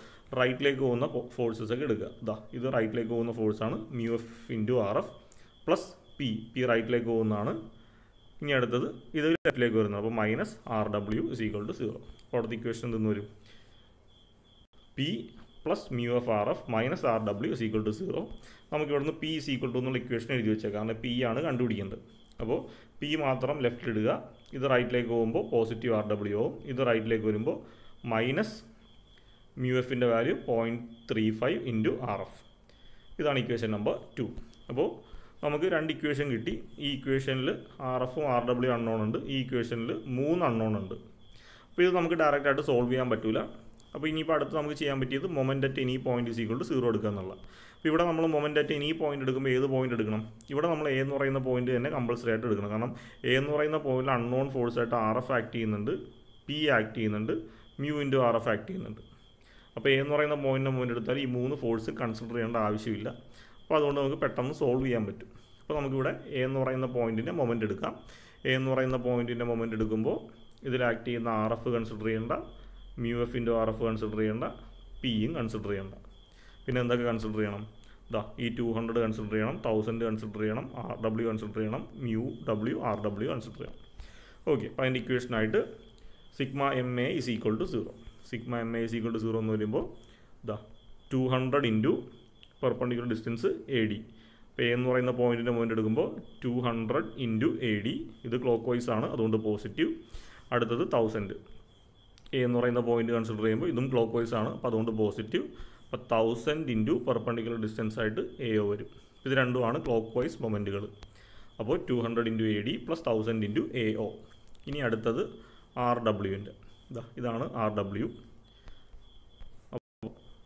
റൈറ്റിലേക്ക് പോകുന്ന ഫോഴ്സസ് ഒക്കെ എടുക്കുക. ഇതാ ഇത് റൈറ്റിലേക്ക് പോകുന്ന ഫോഴ്സാണ് mu F into R F plus P P റൈറ്റിലേക്ക് പോകുന്നതാണ്. ഇനി അടുത്തത് ഇത് ലെഫ്റ്റിലേക്ക് വരുന്നത് അപ്പോൾ minus R W is equal to zero അപ്പോൾ അടുത്ത ഇക്വേഷൻ എന്തെന്ന് വരും? P plus mu F R F minus R W is equal to zero നമുക്ക് ഇവിടുന്ന് പി ഇസ് ഈക്വൽ ടു എന്നുള്ള ഇക്വേഷൻ എഴുതി വെച്ചേക്കാം. കാരണം പി ആണ് കണ്ടുപിടിക്കേണ്ടത്. അപ്പോൾ പി മാത്രം ലെഫ്റ്റ് ഇടുക. ഇത് റൈറ്റിലേക്ക് പോകുമ്പോൾ പോസിറ്റീവ് ആർ ഡബ്ല്യു ആവും. ഇത് റൈറ്റിലേക്ക് വരുമ്പോൾ മൈനസ് മ്യൂ എഫിന്റെ value point three five into R F ഇതാണ് ഇക്വേഷൻ നമ്പർ ടു അപ്പോൾ നമുക്ക് രണ്ട് ഇക്വേഷൻ കിട്ടി. ഈ ഇക്വേഷനിൽ ആർ എഫും ആർ ഡബ്ല്യു അൺനോൺ ഉണ്ട്. ഈ ഇക്വേഷനിൽ മൂന്ന് അൺനോൺ ഉണ്ട്. അപ്പോൾ ഇത് നമുക്ക് ഡയറക്റ്റ് ആയിട്ട് സോൾവ് ചെയ്യാൻ പറ്റില്ല അപ്പോൾ ഇനിയിപ്പോൾ അടുത്ത് നമുക്ക് ചെയ്യാൻ പറ്റിയത് moment at any point is equal to zero എടുക്കുക എന്നുള്ള അപ്പോൾ ഇവിടെ നമ്മൾ മൊമെന്റ് അറ്റ് എനി പോയിന്റ് എടുക്കുമ്പോൾ ഏത് പോയിന്റ് എടുക്കണം? ഇവിടെ നമ്മൾ എ എന്ന് പറയുന്ന പോയിന്റ് തന്നെ കമ്പൾസറി ആയിട്ട് എടുക്കണം. കാരണം എ എന്ന് പറയുന്ന പോയിന്റിൽ അൺനോൺ ഫോഴ്സ് ആയിട്ട് ആർ എഫ് ആക്ട് ചെയ്യുന്നുണ്ട്. പി ആക്ട് ചെയ്യുന്നുണ്ട്. Mu into R F act ചെയ്യുന്നുണ്ട്. അപ്പോൾ എന്ന് പറയുന്ന പോയിന്റിന്റെ മുന്നിൽ എടുത്താൽ ഈ മൂന്ന് ഫോഴ്സ് കൺസിഡർ ചെയ്യേണ്ട ആവശ്യമില്ല. അപ്പോൾ അതുകൊണ്ട് നമുക്ക് പെട്ടെന്ന് സോൾവ് ചെയ്യാൻ പറ്റും. അപ്പോൾ നമുക്കിവിടെ എ എന്ന് പറയുന്ന പോയിന്റിന്റെ മൊമെന്റ് എടുക്കാം. എ എന്ന് പറയുന്ന പോയിന്റിന്റെ മൊമെന്റ് എടുക്കുമ്പോൾ ഇതിൽ ആക്ട് ചെയ്യുന്ന ആർ എഫ് കൺസിഡർ ചെയ്യേണ്ട mu F into R F consider ചെയ്യേണ്ട പിയും കൺസിഡർ ചെയ്യേണ്ട. പിന്നെ എന്തൊക്കെ കൺസിഡർ ചെയ്യണം? ഇതാ ഈ ടു ഹൺഡ്രഡ് കൺസിഡർ ചെയ്യണം തൗസൻഡ് കൺസിഡർ ചെയ്യണം ആർ ഡബ്ല്യു കൺസിഡർ ചെയ്യണം mu W R W consider ചെയ്യണം. ഓക്കെ അപ്പോൾ അതിന്റെ ഇക്വേഷനായിട്ട് sigma M A is equal to zero sigma M A is equal to zero എന്ന് വരുമ്പോൾ ഇതാ two hundred into perpendicular distance A D അപ്പോൾ A എന്ന് പറയുന്ന പോയിന്റിന്റെ പോയിന്റ് എടുക്കുമ്പോൾ two hundred into A D ഇത് ക്ലോക്ക് വൈസ് ആണ് അതുകൊണ്ട് പോസിറ്റീവ് അടുത്തത് തൗസൻഡ് എ എന്ന് പറയുന്ന പോയിന്റ് കൺസിഡർ ചെയ്യുമ്പോൾ ഇതും ക്ലോക്ക് വൈസ് ആണ് അപ്പോൾ അതുകൊണ്ട് പോസിറ്റീവ് അപ്പോൾ തൗസൻഡ് ഇന്റു പെർപ്പണ്ടിക്കുലർ ഡിസ്റ്റൻസ് ആയിട്ട് എ ഒ വരും. ഇത് രണ്ടും ആണ് ക്ലോക്ക് വൈസ് മൊമെന്റുകൾ അപ്പോൾ two hundred into A D plus thousand into A O ഇനി അടുത്തത് ആർ ഡബ്ല്യുവിന്റെ ഇതാ ഇതാണ് ആർ ഡബ്ല്യു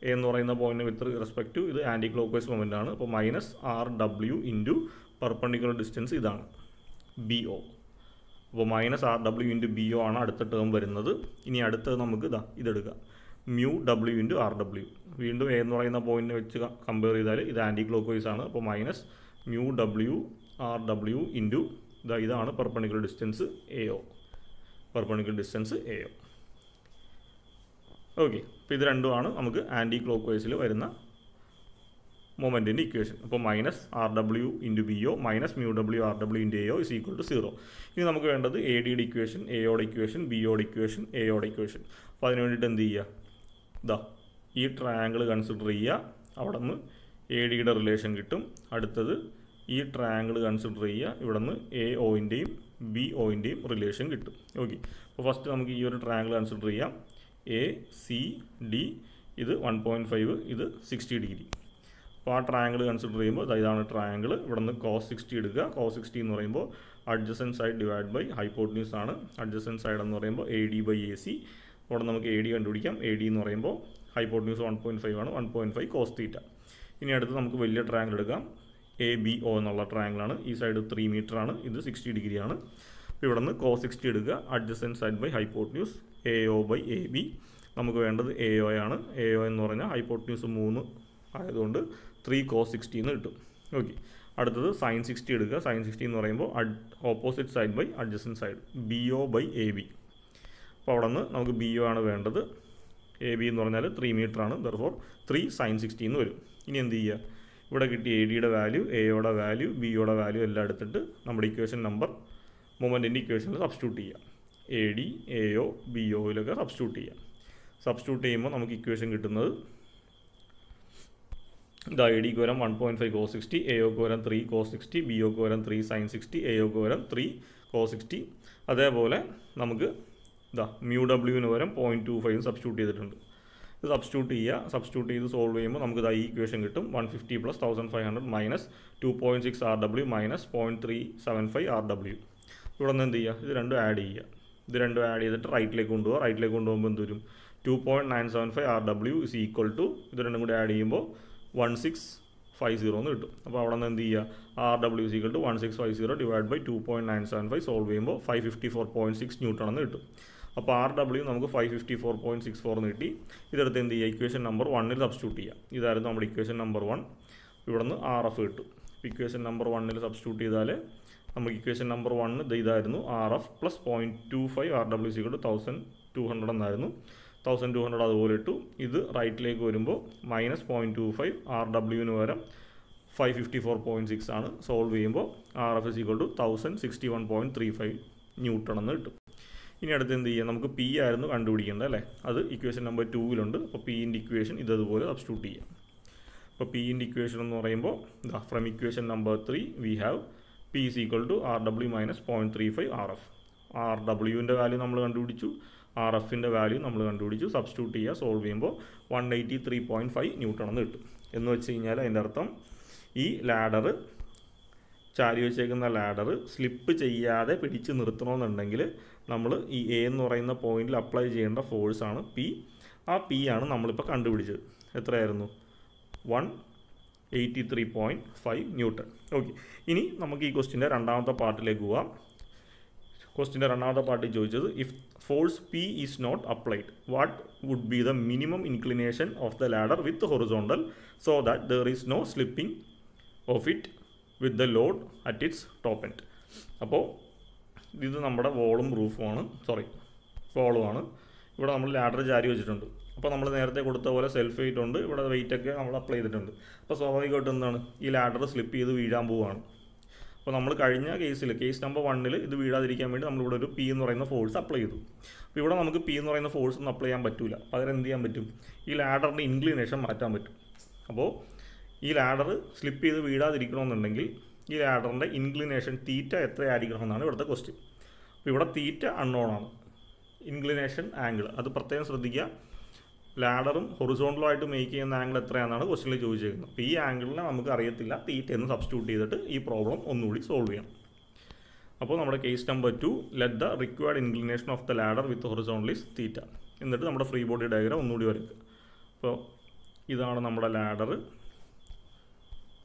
എ എന്ന് പറയുന്ന പോയിന്റ് വിത്ത് റെസ്പെക്ട് ടു ഇത് ആന്റി ക്ലോക്ക് വൈസ് മൊമെന്റ് ആണ്. അപ്പോൾ minus R W into perpendicular distance ഇതാണ്. ബി ഒ അപ്പോൾ minus R W into B O ആണ് അടുത്ത ടേം വരുന്നത്. ഇനി അടുത്തത് നമുക്ക് ഇതാ ഇതെടുക്കാം. Mu W into R W വീണ്ടും എ എന്ന് പറയുന്ന പോയിന്റ് വെച്ച് കമ്പയർ ചെയ്താൽ ഇത് ആന്റി ക്ലോക്ക് വൈസ് ആണ്. അപ്പോൾ minus mu W R W into ഇതാ ഇതാണ് perpendicular distance A O perpendicular distance A O okay അപ്പോൾ ഇത് രണ്ടുമാണ് നമുക്ക് ആന്റി ക്ലോക്ക് വൈസിൽ വരുന്ന മൊമെന്റിന്റെ ഇക്വേഷൻ അപ്പോൾ minus R W into B O minus mu W R W into A O is equal to zero ഇനി നമുക്ക് വേണ്ടത് എ ഡിയുടെ ഇക്വേഷൻ എ ഒയുടെ ഇക്വേഷൻ ബി ഒയുടെ ഇക്വേഷൻ എ ഒയുടെ ഇക്വേഷൻ അപ്പോൾ അതിന് വേണ്ടിയിട്ട് എന്ത് ചെയ്യുക ഇതാ ഈ ട്രയാങ്കിൾ കൺസിഡർ ചെയ്യുക അവിടെ നിന്ന് എ ഡിയുടെ റിലേഷൻ കിട്ടും. അടുത്തത് ഈ ട്രയാങ്കിൾ കൺസിഡർ ചെയ്യുക ഇവിടെ നിന്ന് എ ഒയിന്റെയും ബി ഒയിന്റെയും റിലേഷൻ കിട്ടും. ഓക്കെ അപ്പോൾ ഫസ്റ്റ് നമുക്ക് ഈ ഒരു ട്രയാങ്കിൾ കൺസിഡർ ചെയ്യാം. എ സി ഡി ഇത് വൺ പോയിന്റ് ഫൈവ് ഇത് സിക്സ്റ്റി ഡിഗ്രി അപ്പോൾ ആ ട്രയാങ്കിൾ കൺസിഡർ ചെയ്യുമ്പോൾ ഇതാണ് ട്രയാങ്കിൾ ഇവിടെ നിന്ന് കോസ് സിക്സ്റ്റി എടുക്കുക. കോസ് സിക്സ്റ്റി എന്ന് പറയുമ്പോൾ adjacent side divide by hypotenuse ആണ്. അഡ്ജസൻ സൈഡ് എന്ന് പറയുമ്പോൾ A D by A C അവിടെ നമുക്ക് എ ഡി കണ്ടുപിടിക്കാം. എ ഡി എന്ന് പറയുമ്പോൾ ഹൈപ്പോട്ടന്യൂസ് വൺ പോയിന്റ് ഫൈവ് ആണ്. One point five cos theta ഇനി അടുത്ത് നമുക്ക് വലിയ ട്രയാങ്കിൾ എടുക്കാം. എ ബി ഒ എന്നുള്ള ട്രയാങ്കിളാണ് ഈ സൈഡ് ത്രീ മീറ്റർ ആണ്. ഇത് സിക്സ്റ്റി ആണ്. അപ്പോൾ ഇവിടെ നിന്ന് കോ സിക്സ്റ്റി എടുക്കുക. Adjacent side by hypotenuse A O by A B നമുക്ക് വേണ്ടത് എ ഒ ആണ്. എ ഒ എന്ന് പറഞ്ഞാൽ ഹൈപ്പോട്ടന്യൂസ് മൂന്ന് ആയതുകൊണ്ട് ത്രീ കോ സിക്സ്റ്റി എന്ന് കിട്ടും. ഓക്കെ അടുത്തത് സൈൻ സിക്സ്റ്റി എടുക്കുക. സൈൻ സിക്സ്റ്റി എന്ന് പറയുമ്പോൾ add opposite side by adjacent side B O by A B അപ്പോൾ അവിടെ നിന്ന് നമുക്ക് ബി ഒ ആണ് വേണ്ടത്. എ ബി എന്ന് പറഞ്ഞാൽ ത്രീ മീറ്റർ ആണ്. ദർഫോർ ത്രീ സൈൻ സിക്സ്റ്റി എന്ന് വരും. ഇനി എന്ത് ചെയ്യുക? ഇവിടെ കിട്ടിയ എ ഡിയുടെ വാല്യൂ എയുടെ വാല്യൂ ബിയുടെ വാല്യൂ എല്ലാം എടുത്തിട്ട് നമ്മുടെ ഇക്വേഷൻ നമ്പർ മൊമെന്റിന്റെ ഇക്വേഷനിൽ സബ്സ്റ്റിറ്റ്യൂട്ട് ചെയ്യാം. A D A O B ഒയിലൊക്കെ substitute ചെയ്യാം. സബ്സ്റ്റിറ്റ്യൂട്ട് ചെയ്യുമ്പോൾ നമുക്ക് ഇക്വേഷൻ കിട്ടുന്നത് ഇതാ എ ഡിക്ക് വരാം one point five cos sixty A ഒക്ക് വരാം ത്രീ കോ സിക്സ്റ്റി ബി ഒക്ക് വരാം ത്രീ സൈൻ സിക്സ്റ്റി എ ഒക്ക് വരാം ത്രീ കോ സിക്സ്റ്റി അതേപോലെ നമുക്ക് ഇതാ മ്യൂ ഡബ്ല്യൂവിന് വരാം പോയിന്റ് ടു ഫൈവ് സബ്സ്റ്റിറ്റ്യൂട്ട് ചെയ്തിട്ടുണ്ട്. ഇത് സബ്സ്റ്റിറ്റ്യൂട്ട് ചെയ്യുക. സബ്സ്റ്റിറ്റ്യൂട്ട് ചെയ്ത് സോൾവ് ചെയ്യുമ്പോൾ നമുക്ക് ഇതാ ഈ ഇക്വേഷൻ കിട്ടും. One fifty plus thousand five hundred minus two point six R W minus point three seven five R W ഇവിടെ നിന്ന് എന്ത് ചെയ്യുക? ഇത് രണ്ടും ആഡ് ചെയ്യുക. ഇത് രണ്ടും ആഡ് ചെയ്തിട്ട് റൈറ്റിലേക്ക് കൊണ്ടുപോകുക റൈറ്റിലേക്ക് കൊണ്ടുപോകുമ്പോൾ എന്ത് two point nine seven five R W is equal to ഇത് രണ്ടും കൂടി ആഡ് ചെയ്യുമ്പോൾ വൺ സിക്സ് ഫൈവ് സീറോ എന്ന് കിട്ടും. അപ്പോൾ അവിടെ നിന്ന് എന്ത് ചെയ്യുക? R W is equal to one six five zero divide by two point nine seven five solve ചെയ്യുമ്പോൾ five fifty four point six newton എന്ന് കിട്ടും. അപ്പോൾ ആർ ഡബ്ല്യു നമുക്ക് five fifty four point six four എന്ന് കിട്ടി. ഇതെടുത്ത് എന്ത് ചെയ്യുക? ഇക്വേഷൻ നമ്പർ വണ്ണിൽ സബ്സ്റ്റിറ്റ്യൂട്ട് ചെയ്യുക. ഇതായിരുന്നു നമ്മുടെ ഇക്വേഷൻ നമ്പർ വൺ ഇവിടുന്ന് ആർ എഫ് കിട്ടും. ഇക്വേഷൻ നമ്പർ വണ്ണിൽ സബ്സ്റ്റിറ്റ്യൂട്ട് ചെയ്താൽ നമുക്ക് ഇക്വേഷൻ നമ്പർ വണ്ണ് ഇതായിരുന്നു R F plus point two five R W is equal thousand two hundred എന്നായിരുന്നു. തൗസൻഡ് ടു ഹൺഡ്രഡ് അതുപോലെ ഇട്ടു. ഇത് റൈറ്റിലേക്ക് വരുമ്പോൾ minus point two five R ഡബ്ല്യുവിന് പകരം five fifty four point six ആണ്. സോൾവ് ചെയ്യുമ്പോൾ R F is equal to thousand sixty one point three five newton എന്ന് കിട്ടും. ഇനി അടുത്ത് എന്ത് ചെയ്യാം? നമുക്ക് പി ആയിരുന്നു കണ്ടുപിടിക്കേണ്ടത് അല്ലേ? അത് ഇക്വേഷൻ നമ്പർ ടൂവിലുണ്ട് അപ്പോൾ പിന്റെ ഇക്വേഷൻ ഇതതുപോലെ സബ്സ്റ്റിറ്റ്യൂട്ട് ചെയ്യാം. അപ്പോൾ പിന്റെ ഇക്വേഷൻ എന്ന് പറയുമ്പോൾ ഇതാ from equation number three we have P is equal to R W minus point three five R F R ഡബ്ല്യുവിന്റെ value നമ്മൾ കണ്ടുപിടിച്ചു. ആർ എഫിന്റെ വാല്യൂ നമ്മൾ കണ്ടുപിടിച്ചു. സബ്സ്റ്റിറ്റ്യൂട്ട് ചെയ്യുക സോൾവ് ചെയ്യുമ്പോൾ one eighty three point five newton എന്ന് കിട്ടും. എന്ന് വെച്ച് കഴിഞ്ഞാൽ അതിന്റെ അർത്ഥം ഈ ലാഡർ ചാരി വെച്ചേക്കുന്ന ലാഡർ സ്ലിപ്പ് ചെയ്യാതെ പിടിച്ച് നിർത്തണമെന്നുണ്ടെങ്കിൽ നമ്മൾ ഈ എ എന്ന് പറയുന്ന പോയിന്റിൽ അപ്ലൈ ചെയ്യേണ്ട ഫോഴ്സ് ആണ് പി ആ പി ആണ് നമ്മളിപ്പോൾ കണ്ടുപിടിച്ചത്. എത്രയായിരുന്നു? One eighty three point five newton okay ഇനി നമുക്ക് ഈ ക്വസ്റ്റിന്റെ രണ്ടാമത്തെ പാർട്ടിലേക്ക് പോവാം. ക്വസ്റ്റിന്റെ രണ്ടാമത്തെ പാർട്ടി ചോദിച്ചത് if force P is not applied what would be the minimum inclination of the ladder with horizontal so that there is no slipping of it with the load at its top end അപ്പോൾ ഇത് നമ്മുടെ വോളും റൂഫുമാണ് sorry വോളുമാണ് ഇവിടെ നമ്മൾ ladder ചാരി വെച്ചിട്ടുണ്ട്. അപ്പോൾ നമ്മൾ നേരത്തെ കൊടുത്ത പോലെ സെൽഫ് വെയിറ്റ് ഉണ്ട് ഇവിടെ വെയിറ്റ് ഒക്കെ നമ്മൾ അപ്ലൈ ചെയ്തിട്ടുണ്ട്. അപ്പോൾ സ്വാഭാവികമായിട്ടും എന്താണ്? ഈ ലാഡർ സ്ലിപ്പ് ചെയ്ത് വീഴാൻ പോവുകയാണ്. അപ്പോൾ നമ്മൾ കഴിഞ്ഞ കേസിൽ കേസ് നമ്പർ വണ്ണിൽ ഇത് വീഴാതിരിക്കാൻ വേണ്ടി നമ്മളിവിടെ ഒരു പി എന്ന് പറയുന്ന ഫോഴ്സ് അപ്ലൈ ചെയ്തു. അപ്പോൾ ഇവിടെ നമുക്ക് പി എന്ന് പറയുന്ന ഫോഴ്സ് ഒന്നും അപ്ലൈ ചെയ്യാൻ പറ്റില്ല പകരം എന്ത് ചെയ്യാൻ പറ്റും? ഈ ലാഡറിന്റെ ഇൻക്ലിനേഷൻ മാറ്റാൻ പറ്റും. അപ്പോൾ ഈ ലാഡർ സ്ലിപ്പ് ചെയ്ത് വീഴാതിരിക്കണമെന്നുണ്ടെങ്കിൽ ഈ ലാഡറിന്റെ ഇൻക്ലിനേഷൻ തീറ്റ എത്രയായിരിക്കണം എന്നാണ് ഇവിടുത്തെ ക്വസ്റ്റ്യൻ അപ്പോൾ ഇവിടെ തീറ്റ അൺനോൺ ആണ്. Inclination angle. അത് പ്രത്യേകം ശ്രദ്ധിക്കുക. ലാഡറും ഹൊറിസോണ്ടലുമായിട്ട് മേക്ക് ചെയ്യുന്ന ആംഗിൾ എത്രയാണെന്നാണ് ക്വസ്റ്റ്യനിൽ ചോദിച്ചിരിക്കുന്നത്. അപ്പോൾ ഈ ആംഗിളിനെ നമുക്ക് അറിയത്തില്ല. തീറ്റ എന്ന് സബ്സ്റ്റിറ്റ്യൂട്ട് ചെയ്തിട്ട് ഈ പ്രോബ്ലം ഒന്നുകൂടി സോൾവ് ചെയ്യണം. അപ്പോൾ നമ്മുടെ case number two let the required inclination of the ladder with horizontal is theta എന്നിട്ട് നമ്മുടെ ഫ്രീ ബോഡി ഡയഗ്രാം ഒന്നുകൂടി വരയ്ക്കുക. അപ്പോൾ ഇതാണ് നമ്മുടെ ലാഡർ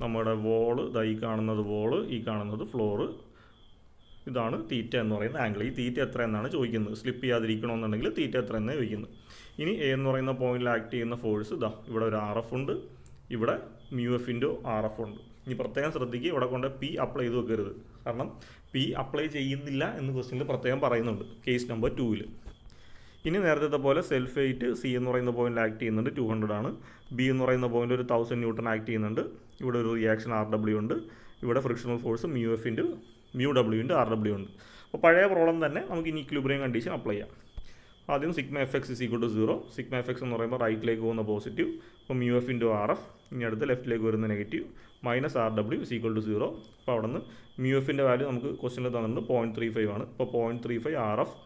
നമ്മുടെ വോൾ ദാ ഈ കാണുന്നത് വോൾ ഈ കാണുന്നത് ഫ്ലോറ് ഇതാണ് തീറ്റ എന്ന് പറയുന്ന ആംഗിൾ ഈ തീറ്റ എത്ര എന്നാണ് ചോദിക്കുന്നത്. സ്ലിപ്പ് ചെയ്യാതിരിക്കണമെന്നുണ്ടെങ്കിൽ തീറ്റ എത്ര എന്നാണ് ചോദിക്കുന്നത്. ഇനി എ എന്ന് പറയുന്ന പോയിന്റിൽ ആക്ട് ചെയ്യുന്ന ഫോഴ്സ് ഇതാ ഇവിടെ ഒരു ആർ എഫ് ഉണ്ട്. ഇവിടെ മ്യു എഫിന്റെ ആർ എഫ് ഉണ്ട്. ഇനി പ്രത്യേകം ശ്രദ്ധിക്കുക ഇവിടെ കൊണ്ട് പി അപ്ലൈ ചെയ്ത് വെക്കരുത്. കാരണം പി അപ്ലൈ ചെയ്യുന്നില്ല എന്ന് ക്വസ്റ്റ്യനിൽ പ്രത്യേകം പറയുന്നുണ്ട് കേസ് നമ്പർ ടൂവിൽ ഇനി നേരത്തെ പോലെ സെൽഫ് വെയിറ്റ് സി എന്ന് പറയുന്ന പോയിന്റിൽ ആക്ട് ചെയ്യുന്നുണ്ട് ടു ഹൺഡ്രഡ് ആണ്. ബി എന്ന് പറയുന്ന പോയിന്റ് ഒരു തൗസൻഡ് ന്യൂട്ടൺ ആക്ട് ചെയ്യുന്നുണ്ട്. ഇവിടെ ഒരു റിയാക്ഷൻ ആർ ഡബ്ല്യു ഉണ്ട്. ഇവിടെ frictional force mu F into mu W into R W ഉണ്ട്. അപ്പോൾ പഴയ പ്രോബ്ലം തന്നെ നമുക്ക് ഇനി ഇക്വിലിബ്രിയം കണ്ടീഷൻ അപ്ലൈ ചെയ്യാം. ആദ്യം sigma F X is equal to zero sigma F X എന്ന് പറയുമ്പോൾ റൈറ്റിലേക്ക് പോകുന്ന പോസിറ്റീവ് അപ്പോൾ mu F into R F ഇനി അടുത്ത് ലെഫ്റ്റിലേക്ക് വരുന്ന negative minus R W is equal to zero അപ്പോൾ അവിടെ നിന്ന് മ്യു എഫിന്റെ വാല്യൂ നമുക്ക് ക്വസ്റ്റിനിൽ തന്നിട്ടുണ്ട് പോയിന്റ് ത്രീ ഫൈവ് ആണ്. അപ്പോൾ point three five R F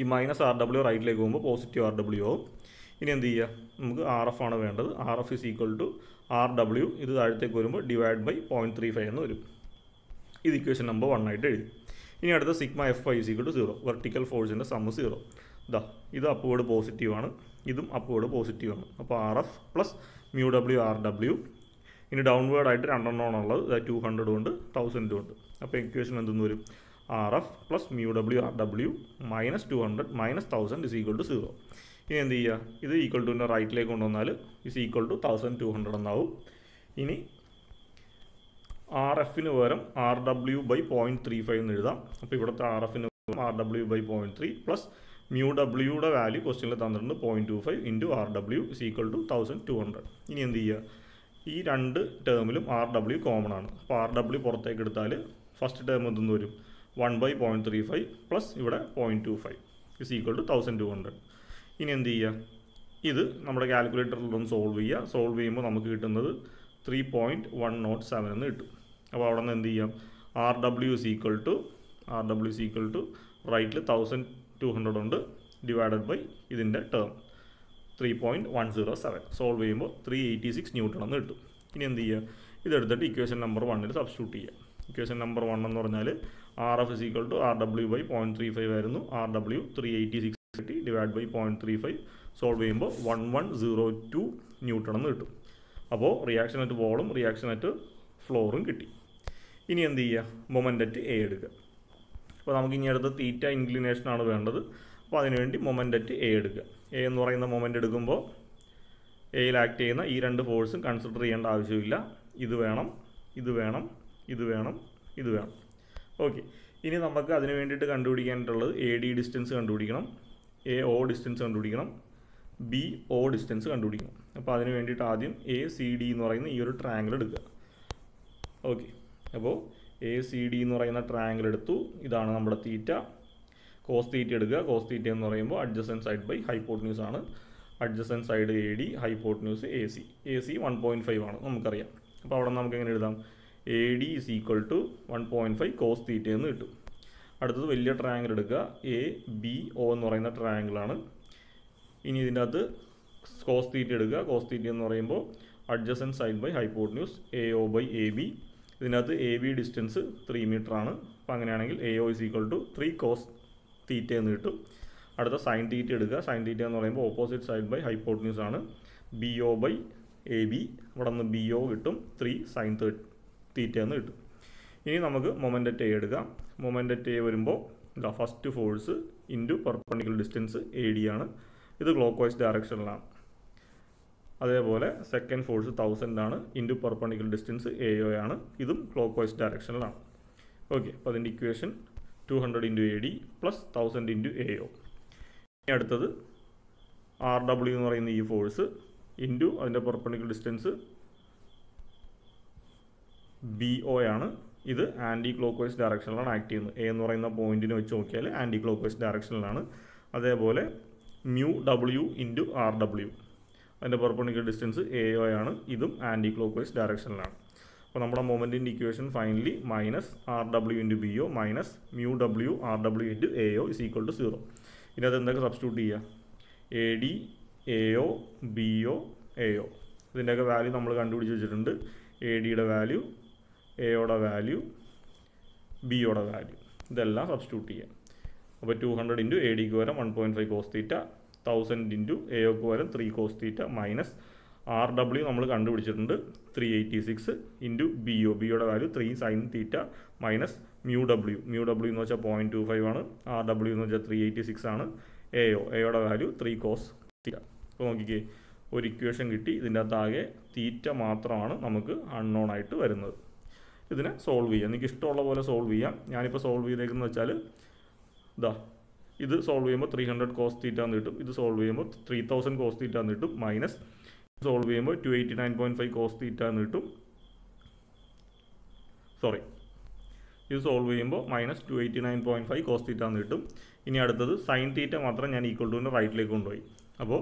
ഈ മൈനസ് ആർ ഡബ്ല്യു റൈറ്റിലേക്ക് പോകുമ്പോൾ പോസിറ്റീവ് ആർ ഡബ്ല്യു ആവും. ഇനി എന്ത് ചെയ്യുക നമുക്ക് ആർ എഫ് ആണ് വേണ്ടത്. R F is equal to R W ഇത് താഴത്തേക്ക് വരുമ്പോൾ divide by point three five എന്ന് വരും. ഇത് ഇക്വേഷൻ നമ്പർ വൺ ആയിട്ട് എഴുതി. ഇനി അടുത്ത sigma F Y is equal to zero vertical ഫോഴ്സിന്റെ സമ്മ് സീറോ ഇതാ ഇത് അപ്പോഡ് പോസിറ്റീവ് ആണ്. ഇതും അപ്പോഡ് പോസിറ്റീവ് ആണ്. അപ്പോൾ R F plus mu W R W ഇനി ഡൗൺവേർഡ് ആയിട്ട് രണ്ടെണ്ണമാണുള്ളത് ടു ഹൺഡ്രഡും ഉണ്ട് തൗസൻഡും ഉണ്ട് അപ്പോൾ ഇക്വേഷൻ എന്തെന്ന് വരും? R F plus mu W R W minus two hundred minus thousand is equal to zero ഇനി എന്ത് ചെയ്യുക? ഇത് ഈക്വൽ ടുവിന്റെ റൈറ്റിലേക്ക് കൊണ്ടുവന്നാൽ is equal to thousand two hundred എന്നാവും. ഇനി ആർ എഫിന് പകരം R W by point three five എന്ന് എഴുതാം. അപ്പോൾ ഇവിടുത്തെ ആർ എഫിന് പകരം R W by point three plus mu ഡബ്ല്യൂടെ value ക്വസ്റ്റ്യനിൽ തന്നിട്ടുണ്ട് point two five into R W is equal to thousand two hundred ഇനി എന്ത് ചെയ്യുക? ഈ രണ്ട് ടേമിലും ആർ ഡബ്ല്യു കോമൺ ആണ്. അപ്പോൾ ആർ ഡബ്ല്യു പുറത്തേക്ക് എടുത്താൽ ഫസ്റ്റ് ടേം എന്തെന്ന് വരും? One by point three five plus ഇവിടെ point two five is equal to thousand two hundred ഇനി എന്ത് ചെയ്യുക ഇത് നമ്മുടെ കാൽക്കുലേറ്ററിലൊന്ന് സോൾവ് ചെയ്യുക സോൾവ് ചെയ്യുമ്പോൾ നമുക്ക് കിട്ടുന്നത് three point one naught seven എന്ന് കിട്ടും. അപ്പോൾ അവിടെ നിന്ന് എന്ത് ചെയ്യാം? R W is equal to R W is equal to റൈറ്റിൽ thousand two hundred ഉണ്ട് ഡിവൈഡഡ് ബൈ ഇതിന്റെ term three point one zero seven solve ചെയ്യുമ്പോൾ ത്രീ എയ്റ്റി സിക്സ് ന്യൂട്ടൺ എന്ന് കിട്ടും. ഇനി എന്ത് ചെയ്യുക ഇതെടുത്തിട്ട് ഇക്വേഷൻ നമ്പർ വണ്ണിൽ സബ്സ്റ്റിറ്റ്യൂട്ട് ചെയ്യുക ഇക്വേഷൻ നമ്പർ വൺ എന്ന് പറഞ്ഞാൽ R F is equal to R W by point three five ആയിരുന്നു. R W three eighty six കിട്ടി. Divide by point three five solve ചെയ്യുമ്പോൾ one one zero two newton എന്ന് കിട്ടും. അപ്പോൾ reaction at വോളും reaction at ഫ്ലോറും കിട്ടി. ഇനി എന്ത് ചെയ്യുക മൊമെന്ററ്റ് എ എടുക്കുക. അപ്പോൾ നമുക്ക് ഇനി അടുത്ത തീറ്റ ഇൻക്ലിനേഷൻ ആണ് വേണ്ടത്. അപ്പോൾ അതിനുവേണ്ടി മൊമെന്ററ്റ് എ എടുക്കുക. എ എന്ന് പറയുന്ന മൊമെന്റ് എടുക്കുമ്പോൾ എയിൽ ആക്ട് ചെയ്യുന്ന ഈ രണ്ട് ഫോഴ്സും കൺസിഡർ ചെയ്യേണ്ട ആവശ്യമില്ല. ഇത് വേണം ഇത് വേണം ഇത് വേണം ഇത് വേണം. ഓക്കെ ഇനി നമുക്ക് അതിന് വേണ്ടിയിട്ട് കണ്ടുപിടിക്കാനായിട്ടുള്ളത് എ ഡി ഡിസ്റ്റൻസ് കണ്ടുപിടിക്കണം. എ ഒ ഡിസ്റ്റൻസ് കണ്ടുപിടിക്കണം. ബി ഒ ഡിസ്റ്റൻസ് കണ്ടുപിടിക്കണം. അപ്പോൾ അതിന് വേണ്ടിയിട്ട് ആദ്യം എ സി ഡി എന്ന് പറയുന്ന ഈ ഒരു ട്രയാങ്കിൾ എടുക്കുക. ഓക്കെ അപ്പോൾ എ സി ഡി എന്ന് പറയുന്ന ട്രയാങ്കിൾ എടുത്തു. ഇതാണ് നമ്മുടെ തീറ്റ കോസ് തീറ്റ എടുക്കുക. കോസ് തീറ്റ എന്ന് പറയുമ്പോൾ അഡ്ജസൻ സൈഡ് ബൈ ഹൈപ്പോട്ട്ന്യൂസ് ആണ്. Adjacent side A D hypotenuse A C A C one point five ആണ്. നമുക്കറിയാം. അപ്പോൾ അവിടെ നമുക്ക് എങ്ങനെ എഴുതാം? A D is equal to one point five cos theta എന്ന് കിട്ടും. അടുത്തത് വലിയ ട്രയാങ്കിൾ എടുക്കുക. എ ബി ഒ എന്ന് പറയുന്ന ട്രയാങ്കിളാണ് ഇനി ഇതിന്റെ അകത്ത് കോസ് തീറ്റ എടുക്കുക. കോസ് തീറ്റ എന്ന് പറയുമ്പോൾ adjacent side by hypotenuse A O by A B ഇതിനകത്ത് A B distance three metre ആണ്. അപ്പോൾ അങ്ങനെയാണെങ്കിൽ A O is equal to three cos theta എന്ന് കിട്ടും. അടുത്ത സൈൻ തീറ്റ എടുക്കുക. സൈൻ തീറ്റ എന്ന് പറയുമ്പോൾ ഓപ്പോസിറ്റ് സൈഡ് ബൈ ഹൈപ്പോട്ട്ന്യൂസ് ആണ്. B O by A B ഇവിടെ നിന്ന് ബി ഒ കിട്ടും ത്രീ സൈൻ തീറ്റ എന്ന് കിട്ടും. ഇനി നമുക്ക് മൊമെന്റ് എ എടുക്കാം. മൊമെന്റ് എ വരുമ്പോൾ ഇതാ first force into perpendicular distance A D ആണ്. ഇത് ക്ലോക്ക് വൈസ് ഡയറക്ഷനിലാണ് അതേപോലെ സെക്കൻഡ് ഫോഴ്സ് തൗസൻഡ് ആണ് into perpendicular distance A O ആണ്. ഇതും ക്ലോക്ക് വൈസ് ഡയറക്ഷനിലാണ് ഓക്കെ അപ്പോൾ അതിന്റെ equation two hundred into A D plus thousand into A O ഇനി അടുത്തത് ആർ ഡബ്ല്യു എന്ന് പറയുന്ന ഈ ഫോഴ്സ് ഇന്റു അതിന്റെ പെർപ്പണിക്കൽ ഡിസ്റ്റൻസ് ബി ഒ ആണ്. ഇത് ആന്റി ക്ലോക്ക് വൈസ് ഡയറക്ഷനിലാണ് ആക്ട് ചെയ്യുന്നത്. എ എന്ന് പറയുന്ന പോയിന്റിന് വെച്ച് നോക്കിയാൽ ആന്റി ക്ലോക്ക് വൈസ് ഡയറക്ഷനിലാണ് അതേപോലെ mu W into R W അതിന്റെ പെർപ്പണിക്കൽ ഡിസ്റ്റൻസ് എ ഒ ആണ്. ഇതും ആന്റി ക്ലോക്ക് വൈസ് ഡയറക്ഷനിലാണ് അപ്പോൾ നമ്മുടെ മൊമെന്റിന്റെ equation finally minus R W into B O minus mu W R W into A O is equal to zero ഇതിനകത്ത് എന്തൊക്കെ substitute ചെയ്യുക A D A O B O A O ഇതിന്റെയൊക്കെ value നമ്മൾ കണ്ടുപിടിച്ച് വെച്ചിട്ടുണ്ട്. എ ഡിയുടെ value എയുടെ value ബിയുടെ വാല്യൂ ഇതെല്ലാം സബ്സ്റ്റിറ്റ്യൂട്ട് ചെയ്യാം. അപ്പോൾ ടു ഹൺഡ്രഡ് ഇന്റു എ ഡിക്ക് പകരം one point five cos theta thousand into എയോക്ക് പകരം three cos theta minus R W നമ്മൾ കണ്ടുപിടിച്ചിട്ടുണ്ട്. Three eighty six into B O ബിയുടെ value three sine theta minus mu W mu W എന്ന് വെച്ചാൽ point two five ആണ്. R W എന്ന് വെച്ചാൽ three eighty six ആണ്. A O എയുടെ value three cos theta അപ്പോൾ നോക്കിക്കേ ഒരു ഇക്വേഷൻ കിട്ടി. ഇതിന്റെ അകത്താകെ തീറ്റ മാത്രമാണ് നമുക്ക് അൺനോൺ ആയിട്ട് വരുന്നത്. ഇതിനെ സോൾവ് ചെയ്യാം. നിങ്ങൾക്ക് ഇഷ്ടമുള്ള പോലെ സോൾവ് ചെയ്യാം. ഞാനിപ്പോൾ സോൾവ് ചെയ്തേക്കുന്നത് വെച്ചാൽ ഇതാ ഇത് സോൾവ് ചെയ്യുമ്പോൾ ത്രീ ഹൺഡ്രഡ് കോസ് തീറ്റ കിട്ടും. ഇത് സോൾവ് ചെയ്യുമ്പോൾ ത്രീ തൗസൻഡ് കോസ് തീറ്റ കിട്ടും. മൈനസ് സോൾവ് ചെയ്യുമ്പോൾ two eighty nine point five cos theta കിട്ടും. സോറി ഇത് സോൾവ് ചെയ്യുമ്പോൾ minus two eighty nine point five cos theta കിട്ടും. ഇനി അടുത്തത് സൈൻ തീറ്റ മാത്രം ഞാൻ ഈക്വൽ ടുവിന്റെ റൈറ്റിലേക്ക് കൊണ്ടുപോയി. അപ്പോൾ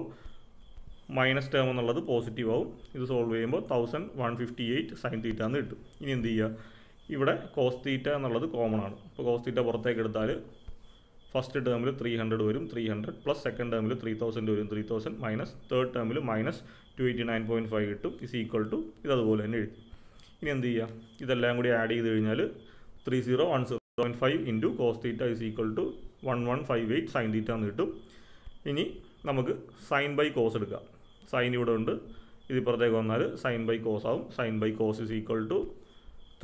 മൈനസ് ടേം എന്നുള്ളത് പോസിറ്റീവ് ആവും. ഇത് സോൾവ് ചെയ്യുമ്പോൾ thousand one fifty eight sine theta എന്ന് കിട്ടും. ഇനി എന്ത് ചെയ്യുക? ഇവിടെ കോസ് തീറ്റ എന്നുള്ളത് കോമൺ ആണ്. അപ്പോൾ കോസ് തീറ്റ പുറത്തേക്ക് എടുത്താൽ ഫസ്റ്റ് ടേമിൽ ത്രീ ഹൺഡ്രഡ് വരും ത്രീ ഹൺഡ്രഡ് പ്ലസ് സെക്കൻഡ് ടേമിൽ ത്രീ തൗസൻഡ് വരും. ത്രീ തൗസൻഡ് മൈനസ് തേർഡ് ടേമിൽ minus two eighty nine point five കിട്ടും. ഇസ് ഈക്വൽ ടു ഇത് അതുപോലെ തന്നെ എഴുതി. ഇനി എന്ത് ചെയ്യുക? ഇതെല്ലാം കൂടി ആഡ് ചെയ്ത് കഴിഞ്ഞാൽ three zero one zero point five into cos theta is equal to one one five eight sine theta എന്ന് കിട്ടും. ഇനി നമുക്ക് സൈൻ ബൈ കോസ് എടുക്കാം. സൈൻ ഇവിടെ ഉണ്ട്. ഇത് ഇപ്പുറത്തേക്ക് വന്നാൽ സൈൻ ബൈ കോസ് ആവും. Sine by cos is equal to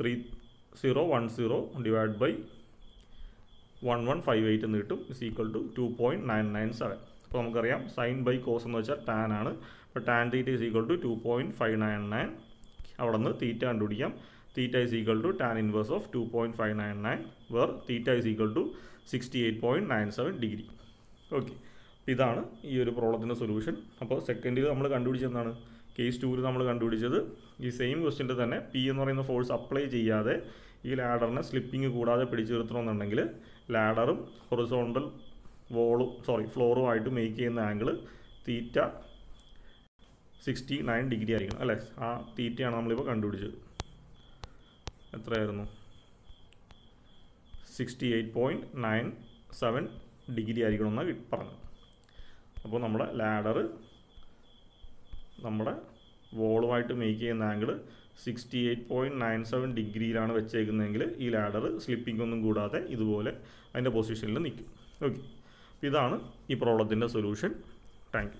three zero one zero divide by one one five eight എന്ന് കിട്ടും. Is equal to two point nine nine seven അപ്പോൾ നമുക്കറിയാം സൈൻ ബൈ കോസ് എന്ന് വെച്ചാൽ ടാൻ ആണ്. അപ്പോൾ tan theta is equal to two point five nine nine അവിടെ നിന്ന് തീറ്റ കണ്ടുപിടിക്കാം. Theta is equal to tan inverse of two point five nine nine where theta is equal to sixty eight point nine seven degree okay ഇതാണ് ഈ ഒരു പ്രോബ്ലത്തിന്റെ solution. അപ്പോൾ സെക്കൻഡിൽ നമ്മൾ കണ്ടുപിടിച്ചത് എന്താണ്? കേസ് ടൂവിൽ നമ്മൾ കണ്ടുപിടിച്ചത് ഈ സെയിം ക്വസ്റ്റിന്റെ തന്നെ പി എന്ന് പറയുന്ന ഫോഴ്സ് അപ്ലൈ ചെയ്യാതെ ഈ ലാഡറിനെ സ്ലിപ്പിംഗ് കൂടാതെ പിടിച്ചു നിർത്തണമെന്നുണ്ടെങ്കിൽ ലാഡറും ഹൊറിസോണ്ടൽ വോളും സോറി ഫ്ലോറുമായിട്ട് മേക്ക് ചെയ്യുന്ന angle theta sixty nine degree ആയിരിക്കണം അല്ലേ? ആ തീറ്റയാണ് നമ്മളിപ്പോൾ കണ്ടുപിടിച്ചത്. എത്രയായിരുന്നു? Sixty eight point nine seven degree ആയിരിക്കണം എന്നാണ് പറഞ്ഞത്. അപ്പോൾ നമ്മുടെ ലാഡർ നമ്മുടെ വോളുമായിട്ട് മേക്ക് ചെയ്യുന്ന angle sixty eight point nine seven ഡിഗ്രിയിലാണ് വെച്ചേക്കുന്നതെങ്കിൽ ഈ ലാഡർ സ്ലിപ്പിംഗ് ഒന്നും കൂടാതെ ഇതുപോലെ അതിന്റെ പൊസിഷനിൽ നിൽക്കും. ഓക്കെ ഇതാണ് ഈ പ്രോബ്ലത്തിന്റെ സൊല്യൂഷൻ താങ്ക്